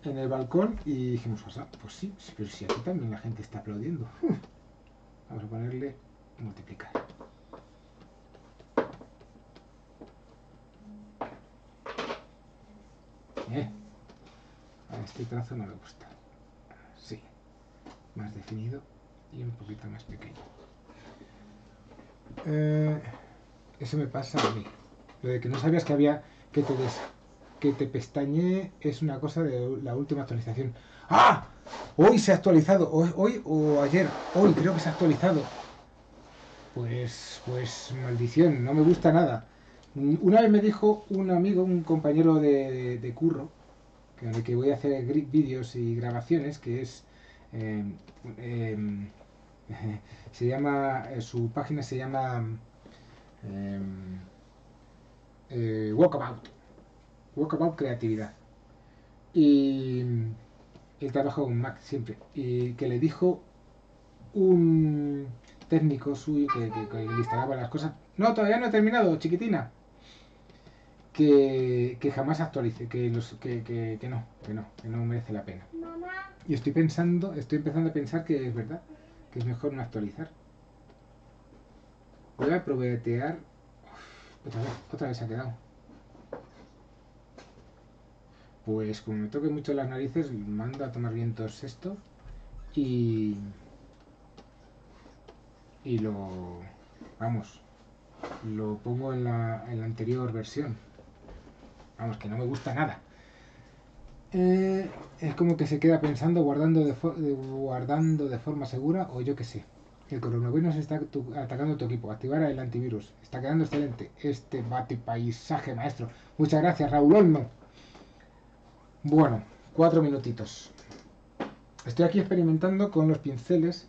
en el balcón y dijimos "O sea, pues sí, pero si aquí también la gente está aplaudiendo vamos a ponerle multiplicar Eh, a este trazo no me gusta. Sí, más definido y un poquito más pequeño. Eh, eso me pasa a mí. Lo de que no sabías que había que te des, que te pestañe es una cosa de la última actualización. ¡Ah! Hoy se ha actualizado, hoy, hoy o ayer, hoy creo que se ha actualizado. Pues, pues maldición, no me gusta nada. Una vez me dijo un amigo, un compañero de, de curro, con el que voy a hacer gri- vídeos y grabaciones, que es... eh, em, se llama... eh, su página se llama... em, eh, Walkabout. Walkabout Creatividad. Y él trabaja con Mac siempre. Y que le dijo un técnico suyo que, que- que le instalaba las cosas. No, todavía no he terminado, chiquitina. Que, que jamás actualice, que, los, que, que, que no, que no, que no merece la pena. Y estoy pensando, estoy empezando a pensar que es verdad, que es mejor no actualizar. Voy a probetear. Uf, Otra vez, otra vez se ha quedado. Pues como me toque mucho las narices, mando a tomar vientos esto y. Y lo. Vamos. Lo pongo en la, en la anterior versión. Vamos, que no me gusta nada. Eh, es como que se queda pensando guardando de, forma segura o yo qué sé. El coronavirus está tu- atacando tu equipo. Activar el antivirus. Está quedando excelente. Este bate paisaje maestro. Muchas gracias, Raúl Olmo. Bueno, cuatro minutitos. Estoy aquí experimentando con los pinceles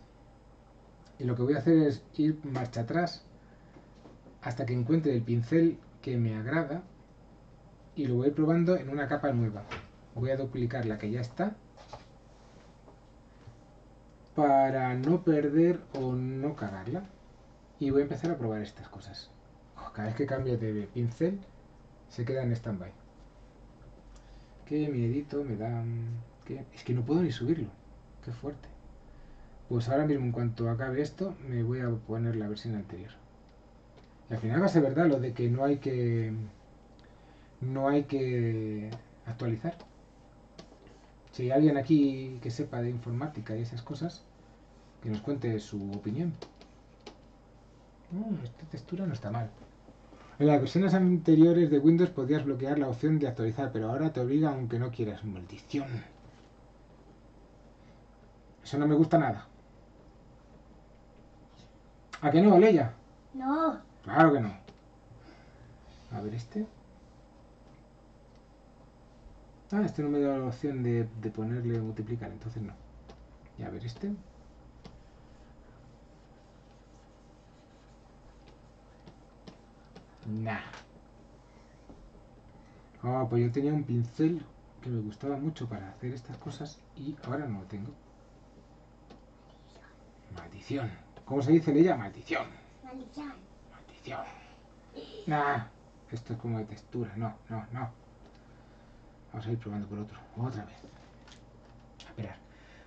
y lo que voy a hacer es ir marcha atrás hasta que encuentre el pincel que me agrada y lo voy probando en una capa nueva. Voy a duplicar la que ya está para no perder o no cagarla. Y voy a empezar a probar estas cosas. Oh, Cada vez que cambio de pincel se queda en stand-by. Qué miedito me da. Es que no puedo ni subirlo. Qué fuerte. Pues ahora mismo en cuanto acabe esto me voy a poner la versión anterior. Y al final va a ser verdad lo de que no hay que no hay que actualizar. Si hay alguien aquí que sepa de informática y esas cosas, que nos cuente su opinión. Mm, esta textura no está mal. En las versiones anteriores de Windows podías bloquear la opción de actualizar, pero ahora te obliga aunque no quieras. Maldición. Eso no me gusta nada. ¿A que no, Leia? no. Claro que no. A ver este. Ah, este no me da la opción de, de ponerle multiplicar, entonces no. Y a ver este. Nah. Ah, pues yo tenía un pincel que me gustaba mucho para hacer estas cosas y ahora no lo tengo. Maldición. ¿Cómo se dice ella? Maldición. Maldición. Maldición. Nah, esto es como de textura. No, no, no. Vamos a ir probando por otro. Otra vez. A esperar.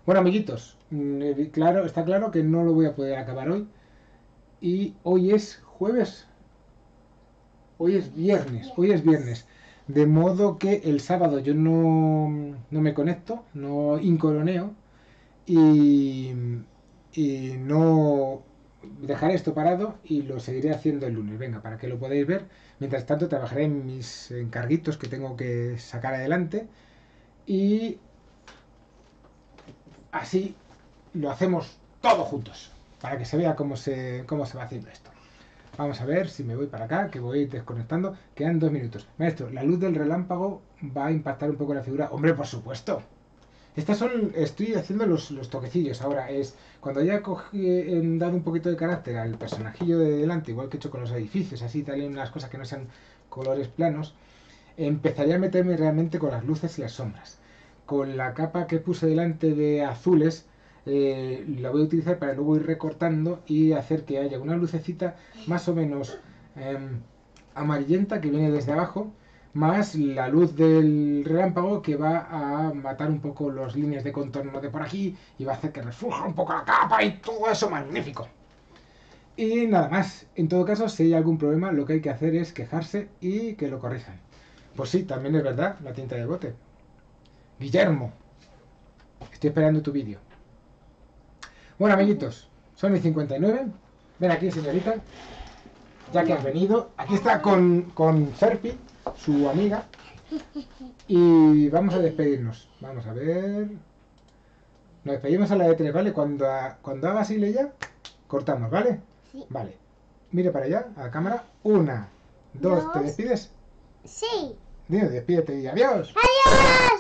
Bueno, amiguitos, mm, eh, claro, está claro que no lo voy a poder acabar hoy. Y hoy es jueves. Hoy es viernes. Hoy es viernes. De modo que el sábado yo no, no me conecto, no incoroneo. Y, y no dejaré esto parado y lo seguiré haciendo el lunes. Venga, para que lo podáis ver. Mientras tanto, trabajaré en mis encarguitos que tengo que sacar adelante. Y así lo hacemos todos juntos. Para que se vea cómo se, cómo se va haciendo esto. Vamos a ver si me voy para acá, que voy desconectando. Quedan dos minutos. Maestro, la luz del relámpago va a impactar un poco la figura. Hombre, por supuesto. Estas son, estoy haciendo los, los toquecillos. Ahora es, cuando eh, dado un poquito de carácter al personajillo de delante, igual que he hecho con los edificios, así tal, unas cosas que no sean colores planos, empezaría a meterme realmente con las luces y las sombras. Con la capa que puse delante de azules, eh, la voy a utilizar para luego ir recortando y hacer que haya una lucecita más o menos em, amarillenta que viene desde abajo, más la luz del relámpago que va a matar un poco las líneas de contorno de por aquí y va a hacer que refluja un poco la capa y todo eso magnífico. Y nada más, en todo caso, si hay algún problema, lo que hay que hacer es quejarse y que lo corrijan. Pues sí, también es verdad, la tinta de bote. Guillermo, estoy esperando tu vídeo. Bueno, amiguitos, son y 59. Ven aquí, señorita. Ya que has venido. Aquí está con, con Serpi, su amiga. Y vamos a despedirnos. Vamos a ver. Nos despedimos a la de tres, ¿vale? Cuando, ha- cuando haga así ya, cortamos, ¿vale? Sí. Vale. Mire para allá, a la cámara. Una, dos, ¿te despides? Sí. Dime, despídete y adiós. ¡Adiós!